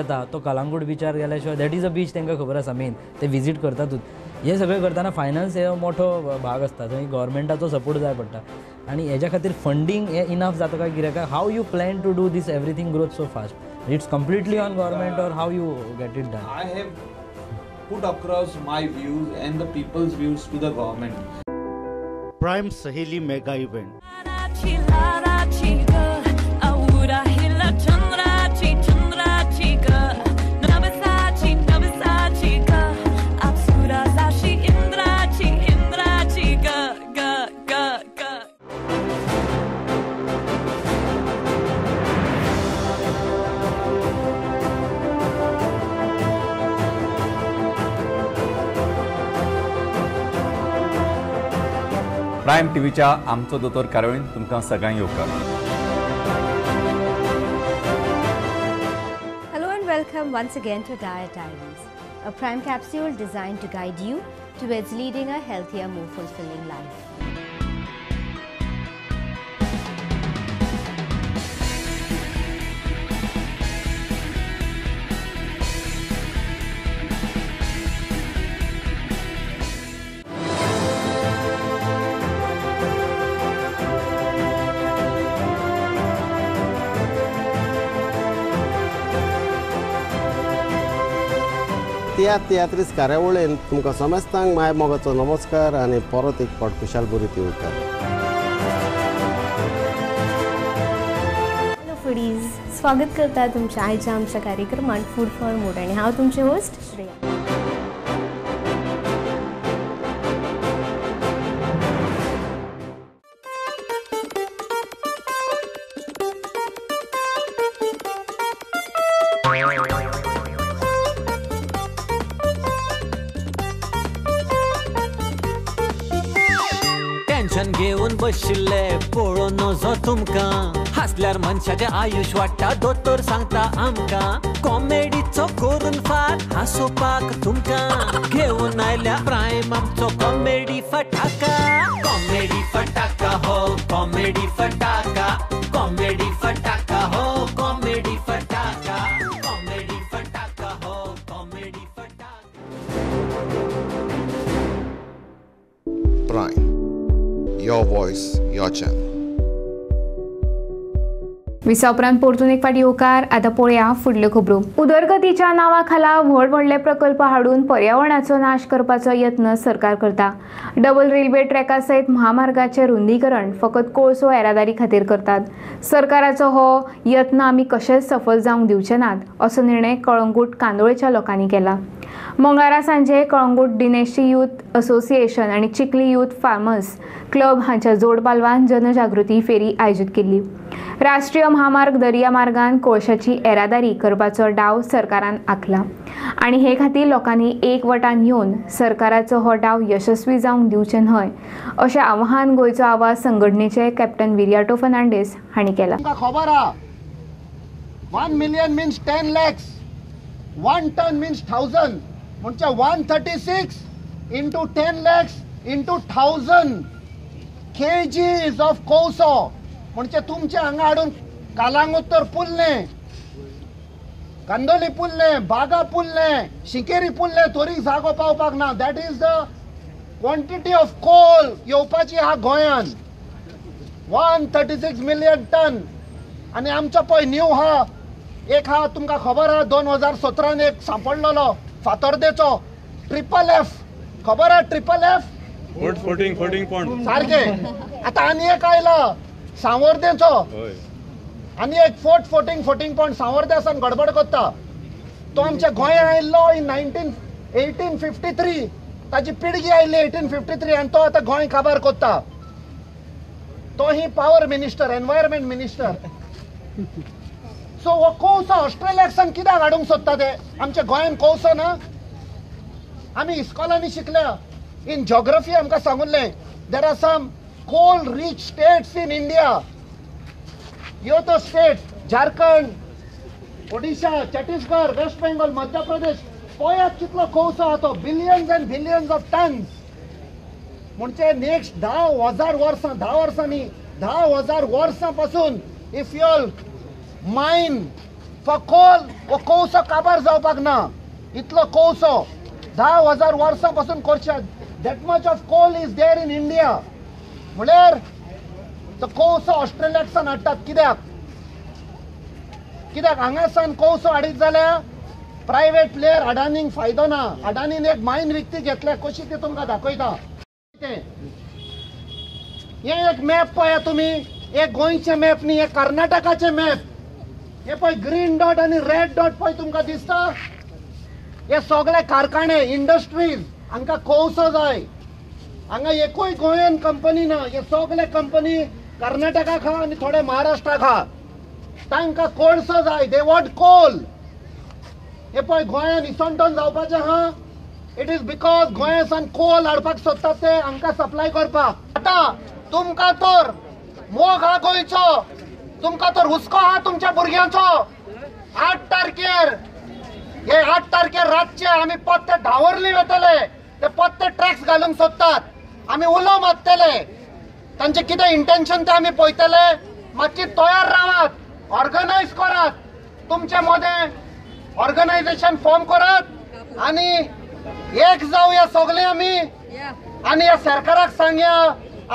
येता तो कलांगूट बिचार गेल्या शिवाय दॅट इज अ बीच तांकां खबर आसा मेन ते विजीट करतातूच हे सगळें करतना फायनान्स हे मोठो भाग आसता थंय गव्हर्मेंटाचो सपोर्ट जाय पडटा आनी हेज्या खातीर फंडींग हे इनफ जाता काय कित्याक how you plan to do this everything growth so fast it's completely on government or how you get it done I have put across my views and the people's views to the government. Prime Saheli mega event prime टीव्हीच्या आमचो दोतोर कार्यावळीन तुमकां सगळ्यांक येवकार Hello and welcome once again to Diet Diaries, a prime capsule designed to guide you towards leading a healthier, more fulfilling life. Tiatr तियात्रीस कार्यावळीन तुमकां समेस्तांक माय मोगाचो नमस्कार आनी परत एक फावट खुशाल बरी येवकार हॅलो फुडीज स्वागत करता तुमच्या आयच्या आमच्या कार्यक्रमात फूड फॉर मूड आणि हांव तुमचे होस्ट श्रेया. बशिल्ले पळोवन नजो तुमकां हासल्यार मनशाचें आयुश वाडटा दोतोर सांगता आमकां. कॉमेडीचो करून फार हांसोवपाक तुमकां घेवन आयल्या प्रायम आमचो कॉमेडी फटाका. कॉमेडी फटाका हो कॉमेडी फटाका. कॉमेडी फटाका हो कॉमेडी फटाका. कॉमेडी फटाका हो comedy Prime. Your voice, your channel. विसा उपरांत परतून एक फाटी येवकार आतां पळोवया फुडल्यो खबरो. उदरगतीच्या नांवा खाला व्हड व्हडले प्रकल्प हाडून पर्यावरणाचो नाश करपाचो यत्न सरकार करता. डबल रेल्वे ट्रॅका सयत म्हामार्गाचें रुंदीकरण फकत कोळसो येरादारी खातीर करतात. सरकाराचो हो यत्न आमी कशेच सफल जावंक दिवचे नात असो निर्णय कळंगूट कांदोळेच्या लोकांनी केला. मंगळारा सांजे कळंगूट दिनेशी यूथ असोसिएशन आनी चिखली यूथ फार्मर्स क्लब हांच्या जोड पालवान जनजागृती फेरी आयोजीत केल्ली राष्ट्रीय महामार्ग दर्या मार्गान कोळशाची येरादारी करपाचो डाव सरकारान आंखला. आनी हे खातीर लोकांनी एक वटान येवन सरकाराचो हो डाव यशस्वी जावंक दिवचे न्हय अशें आव्हान गोंयचो आवाज संघटनेचे कॅप्टन विरियाटो फर्नांडीस हांणी केलां. खबर आहा one million means ten lakhs one ton means thousand म्हणजे one thirty six into ten lakhs into thousand KGs of कोसो म्हणजे तुमचे हांगा हाडून कालांगुत्तर पुल्ले कांदोली पुल्ले बागा पुल्ले शिकेरी पुल्ले तोरी जागो पावपाक ना. That is the quantity of coal येवपाची आहा गोंयान. One thirty six million ton आणि आमचो पळय न्यू हा एक हा तुमकां खबर आहा दोन हजार सतरान एक सांपडलेलो फातोर्देचो. ट्रिपल एफ खबर आहा triple F fourteen fourteen point सारखे. आता आनी एक आयला सावर्देचो. आनी एक फोर्ट फोर्टींग फोर्टींग पॉयंट सावर्दे सावन गडबड करता. तो आमच्या गोंया आयिल्लो in nineteen eighteen fifty three ताची पिळगी आयिल्ली एटीन फिफ्टी थ्री आनी तो आतां गोंय काबार करता. तो ही power minister environment minister so हो कोळसो ऑस्ट्रेलियाक्सान कित्याक हाडूंक सोदता ते. आमच्या गोंयान कोळसो ना. आमी इस्कॉलांनी शिकल्या. इन जॉग्रफी आमकां सांगुल्लें there are some coal rich states in India ह्यो तो स्टेट झारखंड ओडिशा छत्तीसगड वेस्ट बेंगॉल मध्य प्रदेश पळयात कितलो कोळसो आहा तो? Billions and billions of tons म्हणजे नेक्स्ट धा हजार वर्सां धा वर्सांनी धा हजार वर्सां पासून if your mine for coal हो काबार जावपाक ना. इतलो कोळसो धा हजार वर्सां पासून करचे that much of coal is there in India म्हणल्यार तो कोळसो ऑस्ट्रेलियासान हाडटात कित्याक? कित्याक? हांगासान कोळसो हाडीत जाल्यार प्रायव्हेट प्लेयर अडानीक फायदो ना. अडानीन एक मायन विकती घेतल्या कशी ती तुमकां दाखयता? हे एक मॅप पळया तुमी एक गोंयचे मॅप न्ही हे कर्नाटकाचे मॅप हे पळय ग्रीन डॉट आणि रेड डॉट पळय तुमकां दिसता? हे सगळे कारखाने इंडस्ट्रीज हांकां कोळसो जाय. हांगा एकूय गोंयान कंपनी ना हे सगळे कंपनी कर्नाटकाक हा आनी थोडे महाराष्ट्राक हा तांकां कोळसो जाय दे वॉट कोल हे पळय गोंयान इसवण जावपाचें हा? इट इज बिकॉज गोंयासान कोल हाडपाक सोदतात ते हांकां सप्लाय करपाक. आतां तुमकां तर मोग हा गोंयचो. तुमकां तर हुस्को हा तुमच्या भुरग्यांचो. आठ तारखेर. हे आठ तारखेर रातचे आमी पत्ते धांवरली वतले ते पत्ते ट्रॅक्स घालूंक सोदतात आमी उलो मारतले. तांचे कितें इंटेन्शन ते आमी पळयतले मातशी तयार रावात ऑर्गनायज करात. तुमचे मदें ऑर्गनायझेशन फॉर्म करात. आणि एक जावया सगळे आमी आणि या सरकाराक सांगया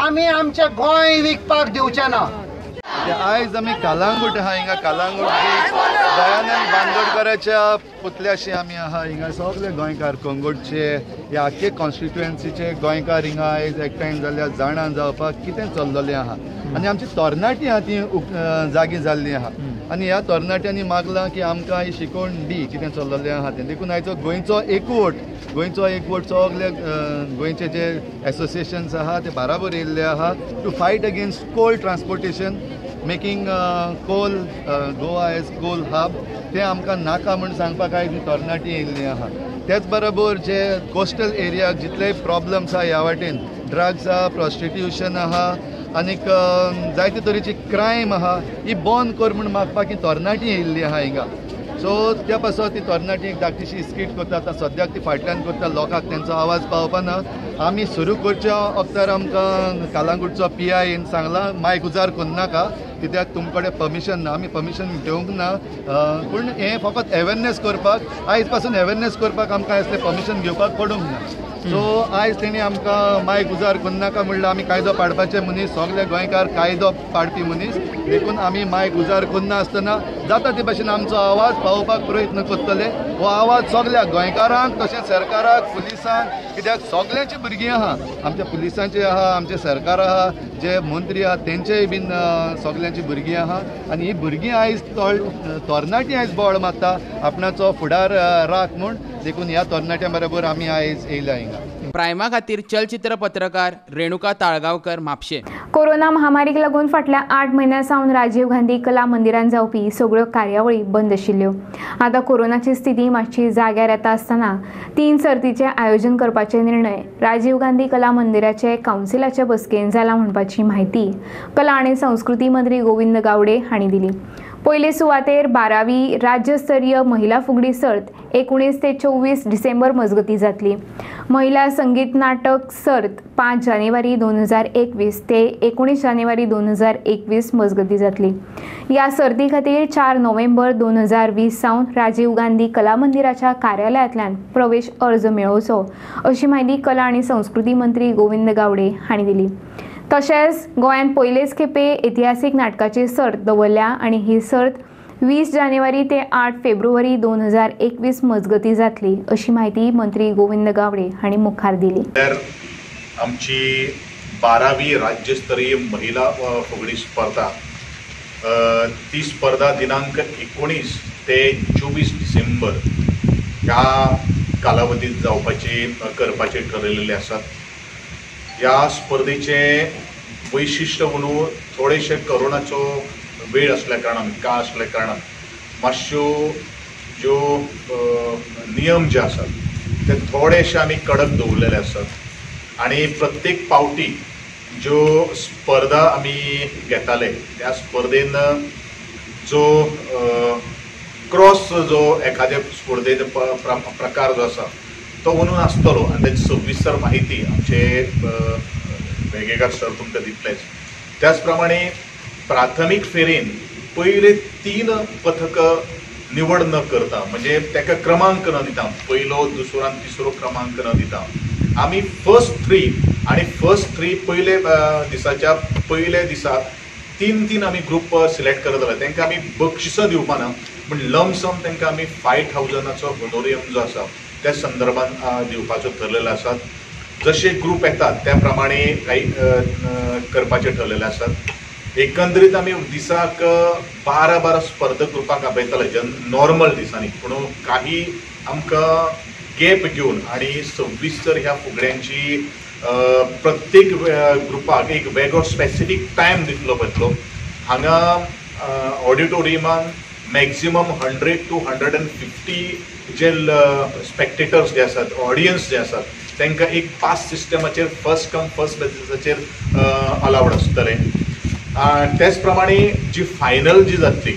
आमी आमचे गोंय विकपाक दिवचे ना आयज आमी कालांगूट आहा हिंगा कालांगूट दयानंद बांदोडकराच्या पुतल्याशी आमी आहा हिंगा सगळे गोंयकार कोंगोटचे या आख्खे कॉन्स्टिट्युएन्सीचे गोंयकार हिंगा आयज एकठांय जाल्या जाणां जावपाक कितें चल्लोलें आहा आनी आमची तरणाटी आहा ती जागी जाल्ली आहा आनी ह्या तरणाट्यांनी मागलां की आमकां ही शिकवण दी कितें चल्लोलें आहा तें देखून आयचो गोंयचो एकवट गोंयचो एकवट सगळे गोंयचे जे एसोसिएशन्स आहा ते बाराबर येयल्ले आहा to fight against cold transportation making coal Goa as coal hub ते आमकां नाका म्हूण सांगपाक आयज तरणाटी येयल्लीं आहा. तेच बरोबर जे कोस्टल एरियाक जितलेय प्रॉब्लम्स आहा ह्या वाटेन ड्रग्स आहा प्रॉस्टिट्युशन आहा आनीक जायते तरेची क्रायम आहा ही बंद कर म्हूण मागपाक ही तरणाटी येयल्ली आहा हिंगा. सो त्या पासून ती तरणाटी एक धाकटीशी स्कीट करता आतां सद्याक ती फाटल्यान करता लोकांक तेंचो आवाज पावपाना. आमी सुरू करच्या वक्तार आमकां कालांगूटचो पी आयन सांगला मायक उजार करनाका कित्याक तुम कडेन परमिशन ना आमी परमिशन घेवंक ना. पूण हें फकत अवेरनेस करपाक आयजपासून अवेरनेस करपाक आमकां असलें परमिशन घेवपाक पडूंक ना. सो आयज तेणी आमकां मायक गुजार करूं नाका म्हणल्यार आमी कायदो पाडपाचे मनीस सगळे गोंयकार कायदो पाडपी मनीस. देखून आमी मायक उजार करना आसतना जाता ते भाशेन आमचो आवाज पावोवपाक प्रयत्न करतले. हो आवाज सगळ्या गोंयकारांक तशेंच सरकाराक पुलिसांक कित्याक सगळ्यांची भुरगीं आहा. आमच्या पुलिसांचे आहा आमचे सरकार आहा जे मंत्री आहा तेंचेय बीन अं, सगळ्यांची भुरगीं आहा. आनी ही भुरगीं आयज तळ तरणाटी आयज बोवाळ मारता आपणाचो फुडार राख म्हूण. देखून ह्या तरणाट्यां बरोबर आमी आयज येयल्या हिंगा प्रायमा खातीर चलचित्र पत्रकार रेणुका ताळगांवकर म्हापशे. कोरोना महामारीक लागून फाटल्या आठ म्हयन्या सावन राजीव गांधी कला मंदिरांत जावपी सगळ्यो कार्यावळी बंद आशिल्ल्यो. आतां कोरोनाची स्थिती मातशी जाग्यार येता आसतना तीन सर्तीचें आयोजन करपाचे निर्णय राजीव गांधी कला मंदिराचे कावन्सिलाचे बसकेन जाला म्हणपाची म्हायती कला आनी संस्कृती मंत्री गोविंद गावडे हांणी दिली. पयले सुवातेर बारावी राज्यस्तरीय महिला फुगडी सर्त एकुणीस ते चोवीस डिसेंबर मजगती जातली. महिला संगीत नाटक सर्त पांच जानेवारी दोन हजार एकवीस ते एकुणीस जानेवारी दोन हजार एकवीस मजगती जातली. ह्या सर्ती खातीर चार नोव्हेंबर दोन हजार वीस सावन राजीव गांधी कला मंदिराच्या कार्यालयांतल्यान प्रवेश अर्ज मेळोवचो अशी म्हायती कला आनी संस्कृती मंत्री गोविंद गावडे हांणी दिली. तशेंच गोंयांत पयलेच खेपे इतिहासीक नाटकाची सर्त दवरल्या आनी ही सर्त वीस जानेवारी ते आठ फेब्रुवारी दोन हजार एकवीस मजगती जातली अशी म्हायती मंत्री गोविंद गावडे हांणी मुखार दिली. तर आमची बारावी राज्यस्तरीय महिला फुगडी स्पर्धा ती स्पर्धा दिनांक एकोणीस ते चोवीस डिसेंबर ह्या कालावधीत जावपाची करपाचे ठरलेले आसात. ह्या स्पर्धेचे वैशिश्ट म्हणून थोडेशे करोनाचो वेळ असल्या कारणान काळ असल्या कारणान मातश्यो ज्यो नियम जे आसात ते थोडेशे आमी कडक दवरलेले आसात आणि प्रत्येक पावटी ज्यो स्पर्धा आमी घेताले त्या स्पर्धेन जो क्रॉस जो एखाद्या स्पर्धेचो प्रकार जो आसा तो म्हणून आसतलो आनी ताची सविस्तर माहिती आमचे अ, वेगवेगळ्या सर तुमकां दितलेच त्याच प्रमाणे प्राथमीक फेरेन पयले तीन पथक निवड न करता म्हणजे ताका क्रमांक न दिता पयलो दुसरो आनी तिसरो क्रमांक न दिता आमी फर्स्ट थ्री आणि फर्स्ट थ्री पयले दिसाच्या पयले दिसा तीन तीन आमी ग्रुप सिलेक्ट करत आले. तांकां आमी बक्षिसां दिवपा ना पूण लमसम तांकां आमी फायव थावजंडाचो होनोरियम जो आसा त्या संदर्भात दिवपाचो ठरलेलो आसा जसे ग्रुप येतात त्या प्रमाणे काही करपाचे ठरलेले आसात एकंदरीत आमी दिसाक बारा बारा स्पर्धक ग्रुपांक आपयताले जे नॉर्मल दिसांनी. पूण काही आमकां गॅप घेवन आणि सव्वीस तर ह्या फुगड्यांची प्रत्येक ग्रुपाक एक वेगळो स्पेसिफीक टायम दितलो पडटलो हांगा ऑडिटोरियमान maximum hundred to hundred and fifty जे स्पेक्टेटर्स जे आसात ऑडियन्स जे आसात तांकां एक पास सिस्टमाचेर फर्स्ट कम फर्स्ट बेसिसाचेर अलावड आसतलें तेच त्याच प्रमाणे जी फायनल जी जातली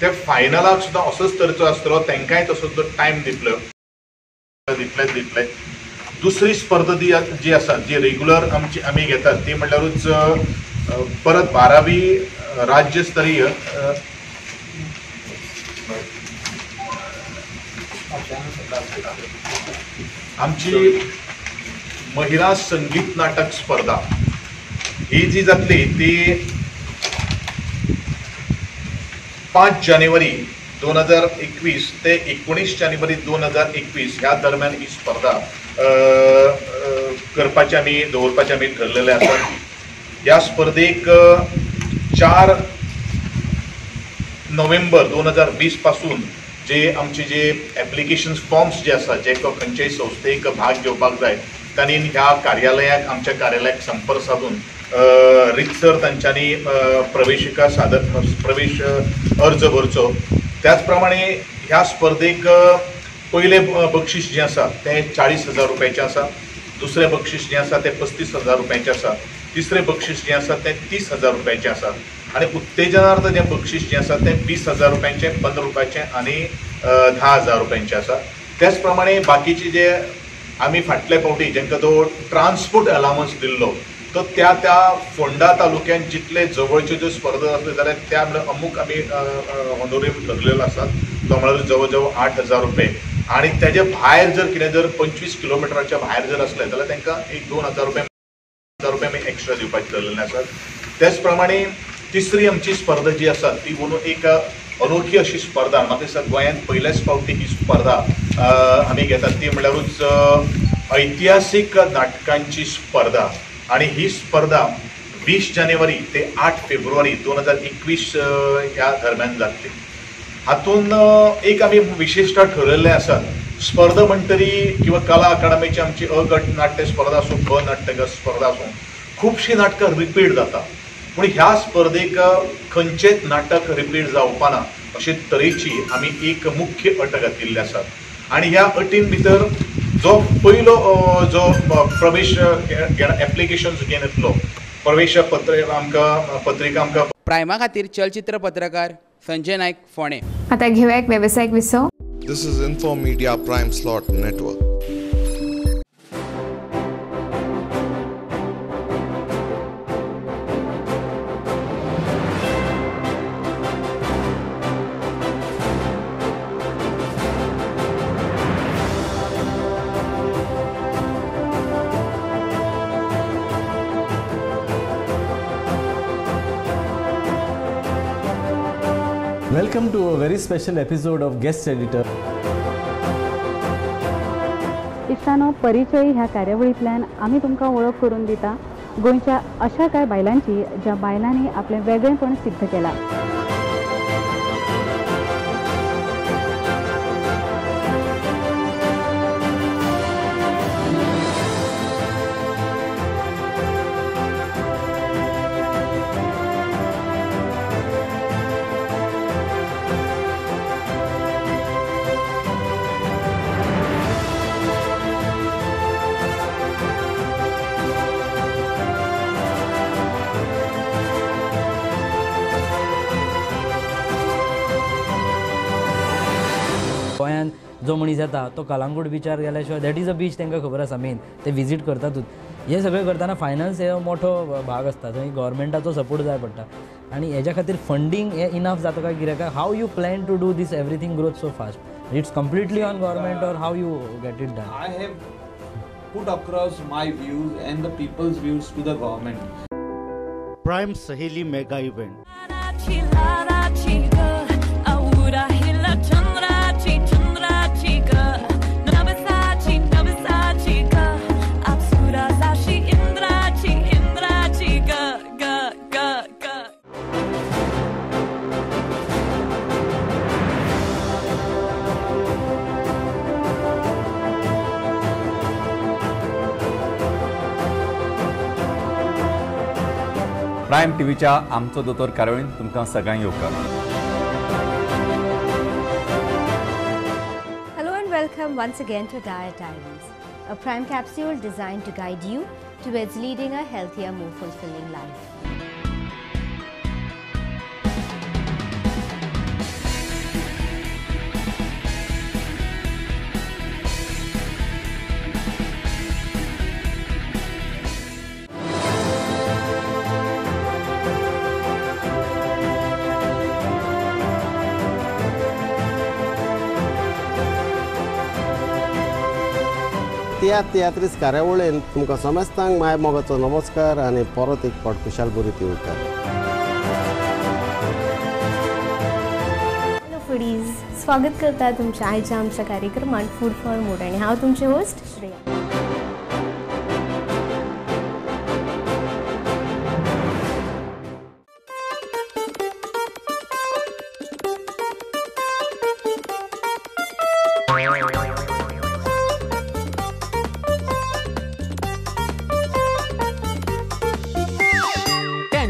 त्या फायनलाक सुद्दां असोच तरेचो आसतलो तांकांय तसोच तो टायम दितलो. दितलेच दितले. दुसरी स्पर्धा जी जी आसा जी रेग्युलर आमची आमी घेतात ती म्हणल्यारूच परत बारावी राज्यस्तरीय आमची महिला संगीत नाटक स्पर्धा ही जी जातली ती पाच जानेवारी दोन हजार एकवीस ते एकोणीस जानेवारी दोन हजार एकवीस ह्या दरम्यान ही स्पर्धा अ, करपाचे आमी दवरपाचें आमी ठरलेले आसा ह्या स्पर्धेक चार नोव्हेंबर दोन हजार वीसपासून जे आमचे जे एप्लिकेशन फॉर्म्स जे आसा जे खंयचेय संस्थेक भाग घेवपाक जाय तांणी ह्या कार्यालयाक आमच्या कार्यालयाक संपर्क साधून रितसर तांच्यांनी प्रवेशिका सादर प्रवेश अर्ज भरचो. त्याच प्रमाणे ह्या स्पर्धेक अ, बक्षीस जें आसा तें चाळीस हजार रुपयाचें आसा दुसरें बक्षीस जें आसा तें पस्तीस हजार रुपयाचें आसा तिसरें बक्षीस जें आसा तें तीस हजार रुपयाचें आसा आनी उत्तेजनार्थ जें बक्षीस जें आसा तें वीस हजार रुपयांचे पंदरा रुपयाचे आनी धा हजार रुपयांचे आसा त्याच प्रमाणे बाकीचे जे आमी फाटले फावटी जेंकां तो ट्रान्सपोर्ट अलावन्स दिल्लो तो त्या त्या फोंडा तालुक्यात जितले जवळच्यो ज्यो स्पर्धा आसले जाल्यार त्या म्हणल्यार अमूक आमी होनोरियम ठरलेलो आसा तो म्हळ्यार जवळ जवळ आठ हजार रुपये. आणि त्याच्या भायर जर कितें जर पंचवीस किलोमिटराच्या भायर जर असले जाल्यार तांकां एक दोन हजार रुपये हजार रुपये आमी एक्स्ट्रा दिवपाचे ठरलेले आसात त्याच प्रमाणे तिसरी आमची स्पर्धा जी आसा ती म्हणून एक अनोखी अशी स्पर्धा म्हाका दिसता गोंयांत पयल्याच फावटी ही स्पर्धा आमी घेतात. ती म्हणल्यारूच ऐतिहासीक नाटकांची स्पर्धा. आणि ही स्पर्धा वीस जानेवारी ते आठ फेब्रुवारी दोन हजार एकवीस ह्या दरम्यान जातली हातून एक आमी विशेषतः ठरयल्लें आसा स्पर्धा म्हणटरी किंवा कला अकादमीची आमची अ गट नाट्य स्पर्धा आसूं ब नाट्य स्पर्धा आसूं खुबशीं नाटकां रिपीट जाता पूण ह्या स्पर्धेक खंयचेच नाटक रिपीट जावपा ना अशे तरेची आमी एक मुख्य अट घातिल्ली आसा. आनी ह्या अटीन भितर जो पयलो जो प्रवेश एप्लिकेशन्स घेवन येतलो प्रवेश पत्र आमकां पत्रिका आमकां. प्रायमा खातीर चलचित्र पत्रकार संजय नायक फोणे आता घेऊया एक व्यावसायिक विसव This is Info Media Prime Slot Network. Welcome to a very special episode of Guest Editor. इश्टानो परिचय ह्या कार्यावळींतल्यान आमी तुमकां वळख करून दिता गोंयच्या अशा कांय बायलांची ज्या बायलांनी आपलें वेगळेपण सिद्ध केलां जो मनीस येता तो कलांगूट बिचार गेल्या शिवाय दॅट इज अ बीच तांकां खबर आसा मेन ते विजीट करतातूच हे सगळें करतना फायनान्स हे मोठो भाग आसता थंय गव्हर्मेंटाचो सपोर्ट जाय पडटा आणि हेज्या खातीर फंडींग हे इनफ जाता काय कित्याक काय how you plan to do this everything growth so fast it's completely on government or how you get it done I have put across my views and the people's views to the government. Prime Saheli mega event prime टीव्हीच्या आमचो दोतोर कार्यावळीन तुमकां सगळ्यांक येवकार Hello and welcome once again to Diet Diaries, a prime capsule designed to guide you towards leading a healthier, more fulfilling life. Tiatr तियात्रीस कार्यावळीन तुमकां समेस्तांक माय मोगाचो नमस्कार आनी परत एक फावट खुशाल बरी येवकार हॅलो फुडीज स्वागत करता तुमच्या आयच्या आमच्या कार्यक्रमात फूड फॉर मूड आणि हांव तुमचे होस्ट श्रेया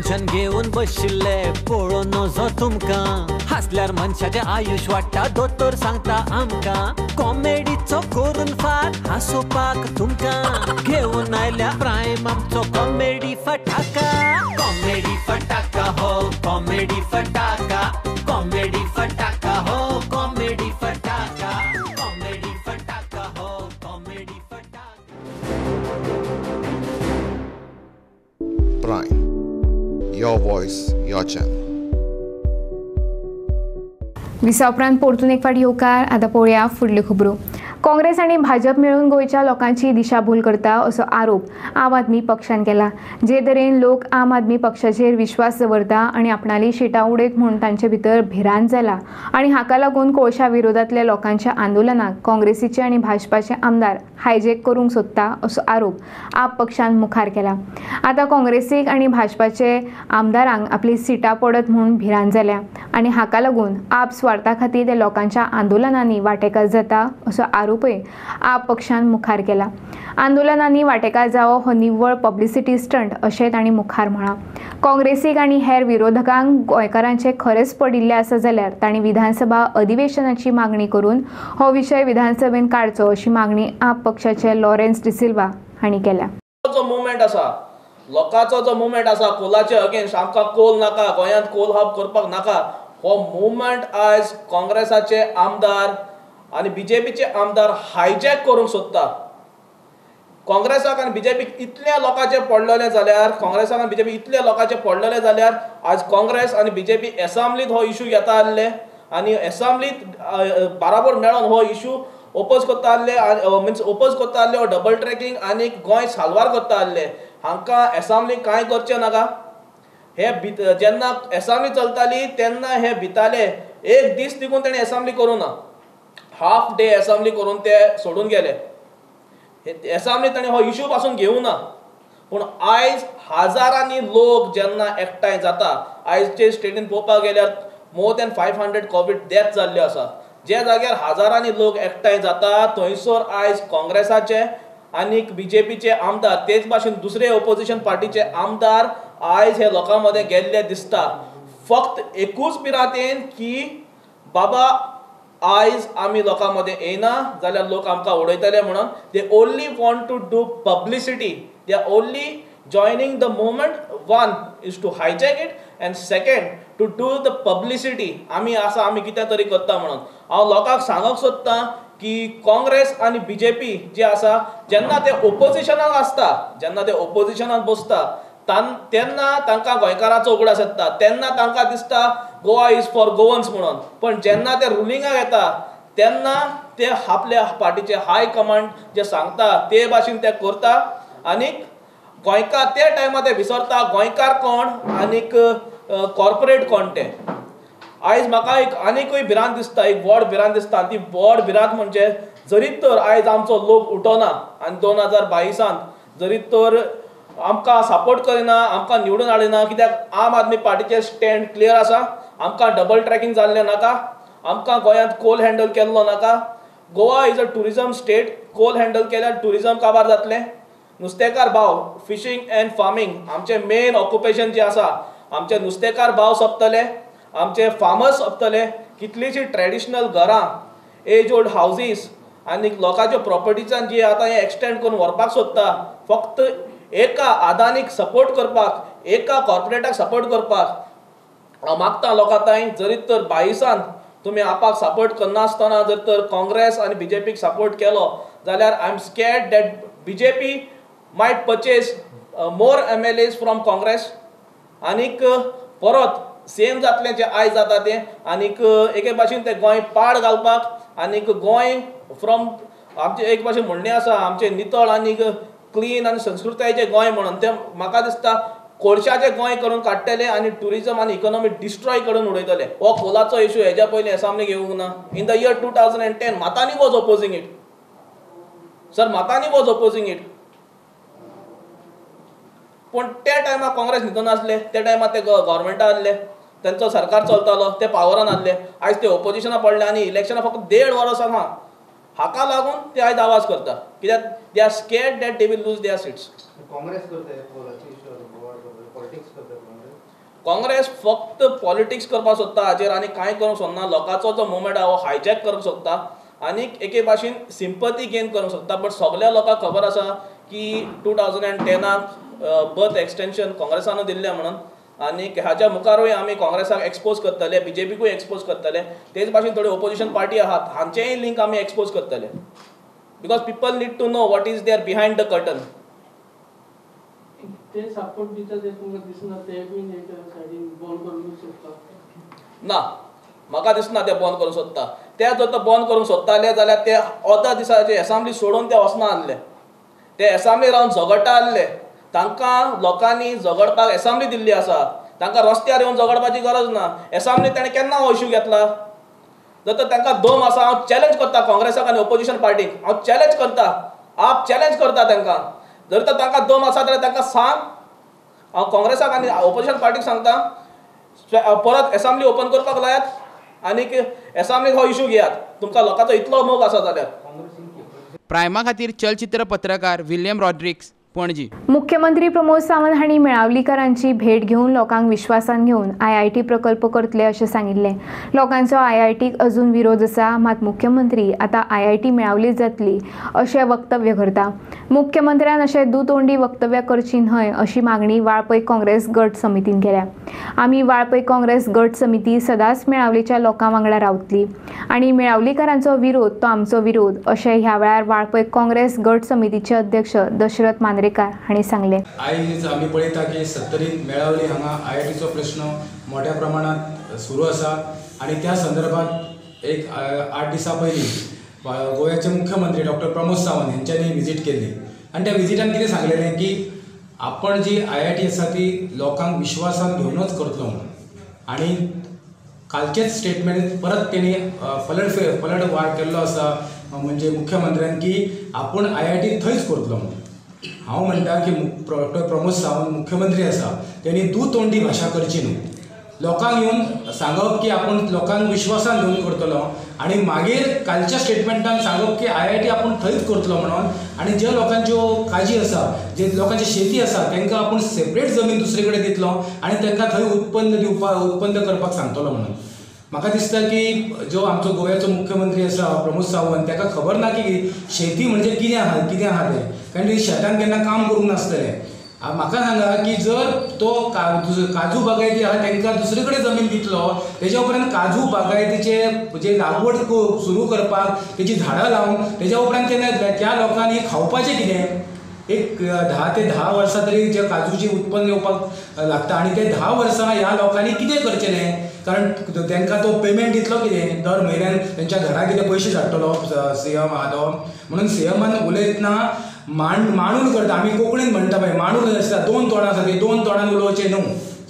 टेन्शन घेऊन बशिल्ले पळोवन नजो तुमकां. हासल्यार मनशाचें आयुष वाडटा दोतोर सांगता आमकां. कॉमेडीचो करून फाट हांसोवपाक तुमकां. घेऊन आयल्या प्रायम आमचो कॉमेडी फटाका. कॉमेडी फटाका हो कॉमेडी फटाका. Your voice, your channel. विसा उपरांत परतून एक फावटी येवकार आतां पळोवया फुडल्यो खबरो काँग्रेस आनी भाजप मेळून गोंयच्या लोकांची दिशाभूल करता असो आरोप आम आदमी पक्षान केला. जे तरेन लोक आम आदमी पक्षाचेर विश्वास दवरता आनी आपणाली शिटा उडयत म्हूण तांचे भितर भिरांत जाला आनी हाका लागून कोळशा विरोधांतल्या लोकांच्या आंदोलनाक काँग्रेसीचे आनी भाजपाचे आमदार हायजेक करूंक सोदता असो आरोप आप पक्षान मुखार केला. आतां काँग्रेसीक आनी भाजपाचे आमदारांक आपली सिटां पडत म्हूण भिरांत जाल्या आनी हाका लागून आप स्वार्था खातीर ते लोकांच्या आंदोलनांनी वांटेकार जाता असो आरोप आरोपही आप पक्षान मुखार केला. आंदोलनांनी वांटेकार जावप हो निव्वळ पब्लिसिटी स्टंट अशें तांणी मुखार म्हळां काँग्रेसीक आनी हेर विरोधकांक गोंयकारांचे खरेंच पडिल्ले आसा जाल्यार तांणी विधानसभा अधिवेशनाची मागणी करून हो विशय विधानसभेन काडचो अशी मागणी आप पक्षाचे लॉरेन्स डिसिल्वा हांणी केल्या. जो मुवमेंट आसा. लोकांचो जो मुवमेंट आसा कोलाचे अगेन्स्ट आमकां कोल नाका गोंयांत कोल हब करपाक नाका. हो मुवमेंट आयज काँग्रेसाचे आमदार आनी बीजेपीचे आमदार हायजॅक करूंक सोदता काँग्रेसाक आनी बीजेपीक इतल्या लोकांचे पडलेले जाल्यार काँग्रेसाक आनी बीजेपी इतल्या लोकांचे पडलेले जाल्यार आज काँग्रेस आनी बीजेपी एसामलीत हो इशू घेता आसले आनी एसांब्लीत बराबर मेळोन हो इशू ओपोज करता आसले मिन्स ओपोज करता आसले हो डबल ट्रॅकिंग आनी गोंय साल्वार करता आसले हांकां एसामली कांय करचें नाका हे भित जेन्ना एसामली चलताली तेन्ना हे भिताले एक दीस देखून तेणें एसांब्ली करूं ना. हाफ डे असेंब्ली करून ते सोडून गेले. असेंब्ली ताणें हो इशू पासून घेवं ना. पूण आयज हजारांनी लोक जेन्ना एकठांय जाता आयजचे स्टेटीन पळोवपाक गेल्यार more than five hundred COVID death जाल्ल्यो आसा जे जाग्यार हजारांनी लोक एकठांय जाता थंयसर आयज काँग्रेसाचे आनीक बीजेपीचे आमदार तेच भाशेन दुसरे ओपोजिशन पार्टीचे आमदार आयज हे लोकां मदें गेल्ले दिसता फक्त एकूच पिरातेन की बाबा आयज आमी लोकां मदें येयना जाल्यार लोक आमकां उडयतले म्हणून they only want to do publicity they are only joining the movement one is to hijack it and second to do the publicity आमी आसा आमी कितें तरी करता म्हणून. हांव लोकांक सांगूंक सोदतां की काँग्रेस आनी बी जे पी आसा जेन्ना ते ओपोजिशनाक आसता जेन्ना ते ओपोजिशनाक बसता तेन्ना तांकां गोंयकारांचो उगडास येता तेन्ना तांकां दिसता गोवा इज फॉर गोवन्स म्हणून. पण जेन्ना ते रुलिंगाक येता तेन्ना ते आपल्या पार्टीचे हाय कमांड जे सांगता ते भाशेन ते करता. आनीक गोंयकार ते टायमार ते विसरता गोंयकार कोण? आनीक कॉर्पोरेट कोण ते? आयज म्हाका एक आनीकूय भिरांत दिसता एक व्हड भिरांत दिसता. ती व्हड भिरांत म्हणजे जरीत तर आयज आमचो लोक उठोना. आनी दोन हजार बावीसांत जरीत तर आमकां सपोर्ट करिना आमकां निवडून हाडिना कित्याक आम आदमी पार्टीचें स्टँड क्लियर आसा. आमकां डबल ट्रॅकिंग जाल्लें नाका. आमकां गोंयांत कोल हँडल केल्लो नाका. Goa is a tourism state coal handle केल्यार टुरिजम काबार जातलें. नुस्तेकार भाव फिशींग अँड फार्मींग आमचें मेन ऑक्युपेशन जें आसा आमचे नुस्तेकार भाव सोंपतले आमचे फार्मर्स सोंपतले कितलींशीं ट्रॅडिशनल घरां एज ओल्ड हावजीस आनी लोकांच्यो प्रॉपर्टीच्यान जी आतां हें एक्सटेंड करून व्हरपाक सोदता फक्त एका आदानीक सपोर्ट करपाक एका कॉर्पोरेटाक सपोर्ट करपाक. हांव मागता लोकां ताईं जरी तर बायसान तुमी आपाक सपोर्ट करनासतना जर तर काँग्रेस आनी बी जे पीक सपोर्ट केलो जाल्यार I am scared J P might purchase more M L As from Congress. आनीक परत सेम जातलें जें आयज जाता तें आनीक एके भाशेन तें गोंय पाड घालपाक आनीक गोंय फ्रॉम आमचें एक भाशेन म्हणणें आसा आमचें नितळ आनीक क्लीन आनी संस्कृतायेचें गोंय म्हणून. तें म्हाका दिसता कोळशाचें गोंय करून काडटले आनी ट्युरिजम आनी इकॉनॉमी डिस्ट्रॉय करून उडयतले. हो कोलाचो इशू हेज्या पयलीं एसामने घेवंक ना. In the year two thousand and ten Matanhy was opposing it sir Matanhy was opposing it पूण त्या टायमार काँग्रेस न्हिदून नासले. त्या टायमार ते गव्हर्मेंटा आसले तांचो सरकार चलतालो. ते पावरान आसले आयज ते ऑपोजिशनां पडले आनी इलेक्शनां फक्त देड वर्स आहा हाका लागून ते आयज आवाज करता कित्याक? They are scared that they will lose their seats Congress फक्त पॉलिटिक्स करपाक सोदता हाजेर आनी कांय करूंक सोदना लोकांचो जो मुवमेंट आहा हो हायजॅक करूंक सोदता आनीक एके भाशेन सिंपती गेन करूंक सोदता. बट सगल्या लोकांक खबर आसा की टू थावजंड एंड टेनाक बर्थ एक्सटेंशन काँग्रेसान दिल्लें म्हणून. आनीक हाच्या मुखारूय आमी काँग्रेसाक एक्सपोज करतले बीजेपीकूय एक्सपोज करतले तेच भाशेन थोडी ओपोजिशन पार्टी आहात हांचेय लिंक आमी एक्सपोज करतले. Because people need to know what is there behind the curtain ते सपोर्ट दिता ते तुमकां दिसना ते बीन एक सायडीन बंद करूंक सोदता ना म्हाका दिसना ते बंद करूंक सोदता ते जर तो बंद करूंक सोदताले जाल्यार ते अर्धा दिसाचे एसांब्ली सोडून ते वचना आसले ते एसांब्ली रावन झगडटा आसले तांकां लोकांनी झगडपाक एसांब्ली दिल्ली आसा. तांकां रस्त्यार येवन झगडपाची गरज ना. एसांब्ली ताणें केन्ना हो इशू घेतला? जर तर तांकां दम आसा हांव चॅलेंज करता काँग्रेसाक आनी ऑपोजिशन पार्टीक हांव चॅलेंज करता. आप चॅलेंज करता तांकां जर तर तांकां दम आसा जाल्यार तांकां सांग. हांव काँग्रेसाक आनी ऑपोजिशन पार्टीक सांगता. परत एसांब्ली ओपन करपाक लायात आनीक एसांब्लीक हो इशू घेयात. तुमकां लोकांचो इतलो मोग आसा जाल्यार प्रायमा खातीर चलचित्र पत्रकार विल्यम रॉड्रिक्स पणजी मुख्यमंत्री प्रमोद सावंत हांणी मेळावलीकारांची भेट घेवन लोकांक विश्वासान घेवन आय आय टी प्रकल्प करतले अशें सांगिल्लें लोकांचो आय आय टीक अजून विरोध आसा मात मुख्यमंत्री आतां आय आय टी मेळावली जातली अशें वक्तव्य करता. मुख्यमंत्र्यान अशें दुतोंडी वक्तव्य करची न्हय अशी मागणी वाळपय काँग्रेस गट समितीन केल्या. आमी वाळपय काँग्रेस गट समिती सदांच मेळावलीच्या लोकां वांगडा रावतली आनी मेळावलीकारांचो विरोध तो आमचो विरोध अशें ह्या वेळार वाळपय काँग्रेस गट समितीचे अध्यक्ष दशरथ मांद्रेकार हांणी सांगलें. आयज आमी पळयता की सत्तरीन मेळावली हांगा आय आय टीचो प्रश्न मोठ्या प्रमाणात सुरू आसा आनी त्या संदर्भात एक आठ दिसां पयलीं गोव्याचे मुख्यमंत्री डॉक्टर प्रमोद सावंत हेंच्यांनी विजीट केल्ली आनी त्या विजिटान कितें सांगलेलें की आपण जी आय आय टी आसा ती लोकांक विश्वासान घेवनूच करतलो म्हणून आनी कालचेच स्टेटमेंट परत तेणी पलट पलट वाड केल्लो आसा म्हणजे मुख्यमंत्र्यान की आपूण आय आय टी थंयच करतलो म्हणून. हांव म्हणटा की डॉक्टर प्रमोद सावंत मुख्यमंत्री आसा तेणी दुतोंडी भाशा करची न्हू. लोकांक येवन सांगप की आपूण लोकांक विश्वासान घेवन करतलो आनी मागीर कालच्या स्टेटमेंटान सांगप की आय आय टी आपूण थंयच करतलो म्हणून आनी ज्या लोकांच्यो काजी आसा जे लोकांची शेती आसा तांकां आपूण सेपरेट जमीन दुसरे कडेन दितलो आनी तांकां थंय उत्पन्न दिवपाक उत्पन्न करपाक सांगतलो म्हणून. म्हाका दिसता की जो आमचो गोव्याचो मुख्यमंत्री आसा प्रमोद सावंत ताका खबर ना की शेती म्हणजे कितें आहा कितें आहा तें. कारण शेतान केन्ना काम करूंक नासतलें म्हाका सांगा की जर तो काजू बागायती आहा तांकां दुसरे कडेन जमीन दितलो तेज्या उपरांत काजू बागायतीचे जे लागवड सुरू करपाक तेची झाडां लावन तेज्या उपरांत तेन्ना त्या लोकांनी खावपाचें कितें? एक धा ते धा वर्सां तरी जे काजूचें उत्पन्न येवपाक लागता आनी ते धा वर्सां ह्या लोकांनी कितें करचें कारण तांकां तो पेमेंट दितलो कितें? दर म्हयन्यान तेंच्या घरा कितें पयशे धाडटलो सी एम आहा तो म्हणून सी एमान उलयतना मांड मांडून करता आमी कोंकणीन म्हणटा पळय मांडून आसता दोन तोंडां आसा ती दोन तोंडान उलोवचें न्हू.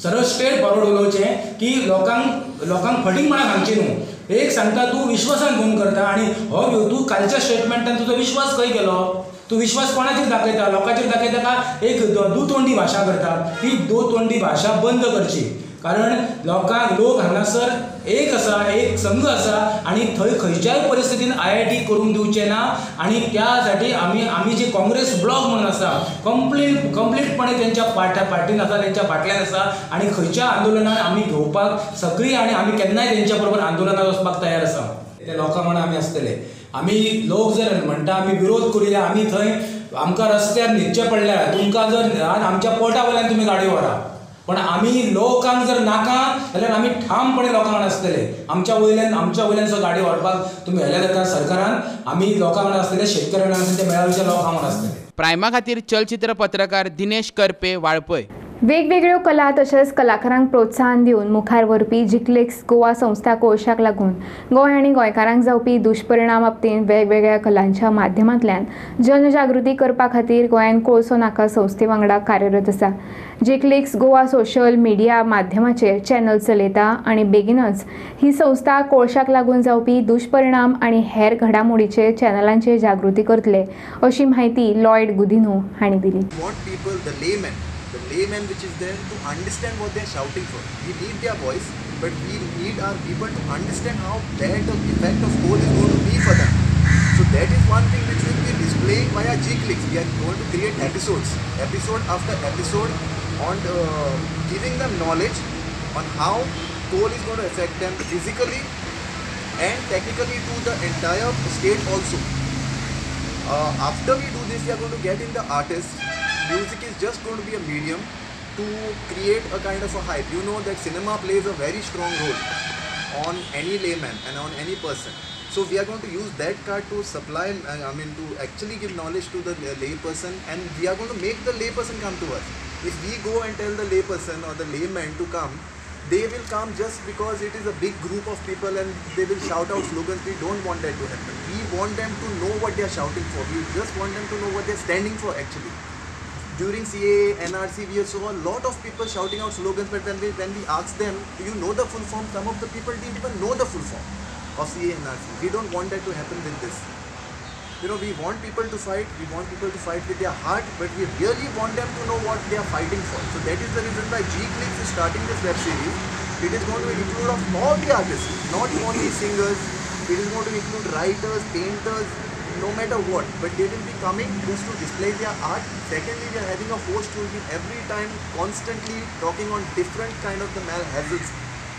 सरळ स्ट्रेट फॉरवर्ड उलोवचें की लोकांक लोकांक फटींगपणां सांगचें न्हू. एक सांगता तूं विश्वासान फोन करता आनी हो तूं कालच्या स्टेटमेंटान तुजो विश्वास खंय गेलो तूं विश्वास कोणाचेर दाखयता लोकांचेर दाखयता का? एक दुतोंडी भाशा करता. ती दोतोंडी भाशा बंद करची. कारण लोकांक लोक हांगासर एक आसा एक संघ आसा आनी थंय खंयच्याय परिस्थितीन आय आय टी करून दिवचे ना आनी त्या साठी आमी आमी जे काँग्रेस ब्लॉक म्हणून आसा कंप्लीट कंप्लीटपणे तेंच्या पाट्या पार्टीन आसा तेंच्या फाटल्यान आसा आनी खंयच्या आंदोलनान आमी घेवपाक सक्रीय आनी आमी केन्नाय तेंच्या बरोबर आंदोलनात वचपाक तयार आसा. ते लोकां म्हणून आमी आसतले. आमी लोक जर म्हणटा आमी विरोध करूया आमी थंय आमकां रस्त्यार न्हिदचें पडल्यार तुमकां जर आमच्या पोटा वयल्यान तुमी गाडी व्हरा. पण आमी लोकांक जर नाका जाल्यार आमी ठामपणे लोकांक आसतले आमच्या वयल्यान आमच्या वयल्यान जो गाडी व्हरपाक तुमी हेल्या जाता सरकारान आमी लोकांक आसतले शेतकऱ्यांक आसतले ते मेळावेच्या लोकांक आसतले प्रायमा खातीर चलचित्र पत्रकार दिनेश करपे वाळपय. वेगवेगळ्यो कला तशेंच कलाकारांक प्रोत्साहन दिवन मुखार व्हरपी जिकलेक्स गोवा संस्था कोळशाक लागून गोंय आनी गोंयकारांक जावपी दुश्परिणाम बाबतींत वेगवेगळ्या कलांच्या माध्यमांतल्यान जनजागृती करपा खातीर गोंयान कोळसो नाका संस्थे वांगडा कार्यरत आसा. जिकलेक्स गोवा सोशल मिडिया माध्यमाचेर चॅनल चलयता आनी बेगीनच ही संस्था कोळशाक लागून जावपी दुश्परिणाम आनी हेर घडामोडीचे चॅनलांचेर जागृती करतले अशी म्हायती लॉयड गुदिनो हांणी दिली. Laymen, which is there to understand what they're shouting for. We need their voice, but we need our people to understand how bad the effect of coal is going to be for them. So that is one thing which will be displaying via G-Clicks. We are going to create episodes, episode after episode on uh, giving them knowledge on how coal is going to affect them physically and technically to the entire state also. Uh, after we do this, we are going to get in the artists. Music is just going to be a medium to create a kind of a hype. You know that cinema plays a very strong role on any layman and on any person. So we are going to use that card to supply, uh, I mean, to actually give knowledge to the lay person, and we are going to make the layperson come to us. If we go and tell the layperson or the layman to come, they will come just because it is a big group of people and they will shout out slogans. We don't want that to happen. We want them to know what they are shouting for. We just want them to know what they are standing for actually. During CAA, NRC, we saw a lot of people shouting out slogans, but when we, when we asked them, do you know the full form? Some of the people didn't even know the full form of CAA NRC. We don't want that to happen with this. You know, we want people to fight, we want people to fight with their heart, but we really want them to know what they are fighting for. So that is the reason why G-Clicks is starting this web series. It is going to include of all the artists, not only singers. It is going to include writers, painters, no matter what. But they will be coming just to display their art. Secondly, we are having a host who will be every time constantly talking on different kind of the mal hazards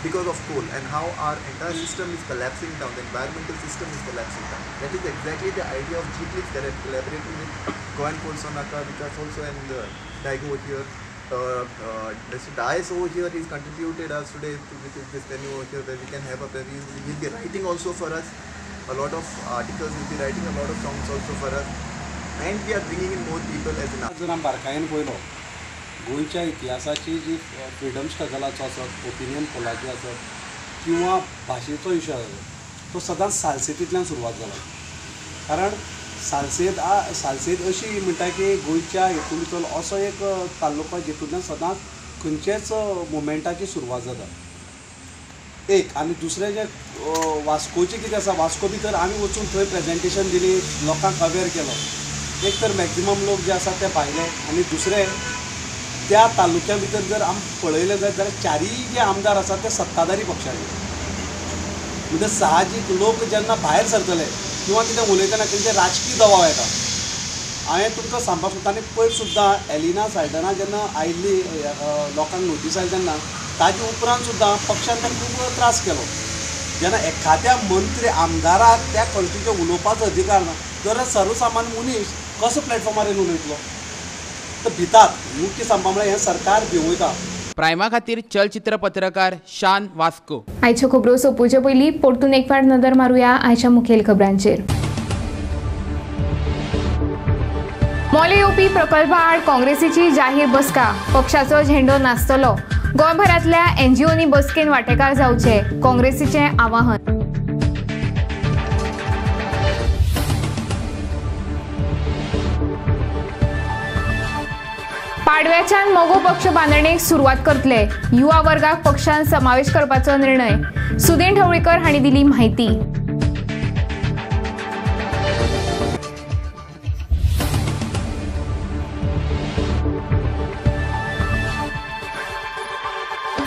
because of coal and how our entire system is collapsing down, the environmental system is collapsing down. That is exactly the idea of G-Clips that I'm collaborating with Goan Polsonaka, Vikas also and uh, Daigo here. Uh, uh, Mr. Dias over here, he's contributed us today with this venue over here where we can have a preview. He'll be writing also for us. A lot of articles, he'll be writing a lot of songs also for us. And we are bringing in more people as an artist. गोंयच्या इतिहासाची जी freedom स्ट्रगलाचो आसत opinion Pollachi आसत किंवा भाशेचो issue आसत तो सदांच सालसेतींतल्यान सुरवात जाला कारण सालसेत आ सालसेत अशी म्हणटा की गोंयच्या हितूंतलो असो एक तालुको जितूंतल्यान सदांच खंयचेच मुमेंटाची सुरवात जाता. एक आनी दुसरें जें वास्कोचें कितें आसा वास्को भितर आमी वचून थंय प्रेजेंटेशन दिली लोकांक अवेर केलो. एक तर मॅक्झिमम लोक जे आसा ते भायले आनी दुसरें त्या तालुक्या भितर जर आमी पळयलें जायत जाल्यार चारीय जे आमदार आसात ते सत्ताधारी पक्षाचे म्हणजे साहजीक लोक जेन्ना भायर सरतले किंवा कितें उलयतना तेंचे राजकीय दबाव येता हांवें तुमकां सांगपाक सोदता आनी पयर सुद्दां एलिना सायडना जेन्ना आयिल्ली लोकांक नोटीस आयली तेन्ना ताजे उपरांत सुद्दां पक्षान ताका खूब त्रास केलो. जेन्ना एखाद्या मंत्री आमदाराक त्या कॉन्स्टिट्यूशन उलोवपाचो अधिकार ना जाल्यार सर्वसामान्य मनीस कसो प्लॅटफॉर्मार येवन उलयतलो तर भितात मुख्य हें सरकार भिवयता प्रायमा खातीर चलचित्र पत्रकार शान वास्को. आयच्यो खबरो सोंपोवचे पयलीं परतून एक फावट नदर मारुया आयच्या मुखेल खबरांचेर. मोले येवपी प्रकल्पा आड काँग्रेसीची जाहीर बसका. पक्षाचो झेंडो नासतलो. गोंयभरातल्या एनजीओनी बसकेन वांटेकार जावचे काँग्रेसीचें आवाहन. पाडव्याच्यान मोगो पक्ष बांदणेक सुरवात करतले. युवा वर्गाक पक्षान समावेश करपाचो निर्णय. सुदीन ढवळीकर हांणी दिली माहिती.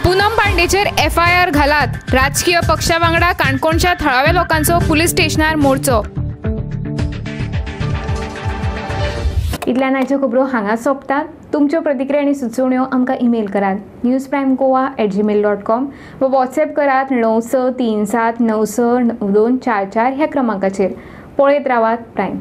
पूनम पांडेचेर एफ आय आर घालात. राजकीय पक्षा वांगडा काणकोणच्या थळाव्या लोकांचो पुलीस स्टेशनार मोर्चो. इतल्यान आयच्यो खबरो हांगा सोंपतात. तुमच्यो प्रतिक्रिया आनी सुचोवण्यो आमकां ईमेल करात. News prime Goa at Gmail dot com वा वॉट्सएप करात णव स तीन सात णव स णव दोन चार चार ह्या क्रमांकाचेर. पळयत रावात प्रायम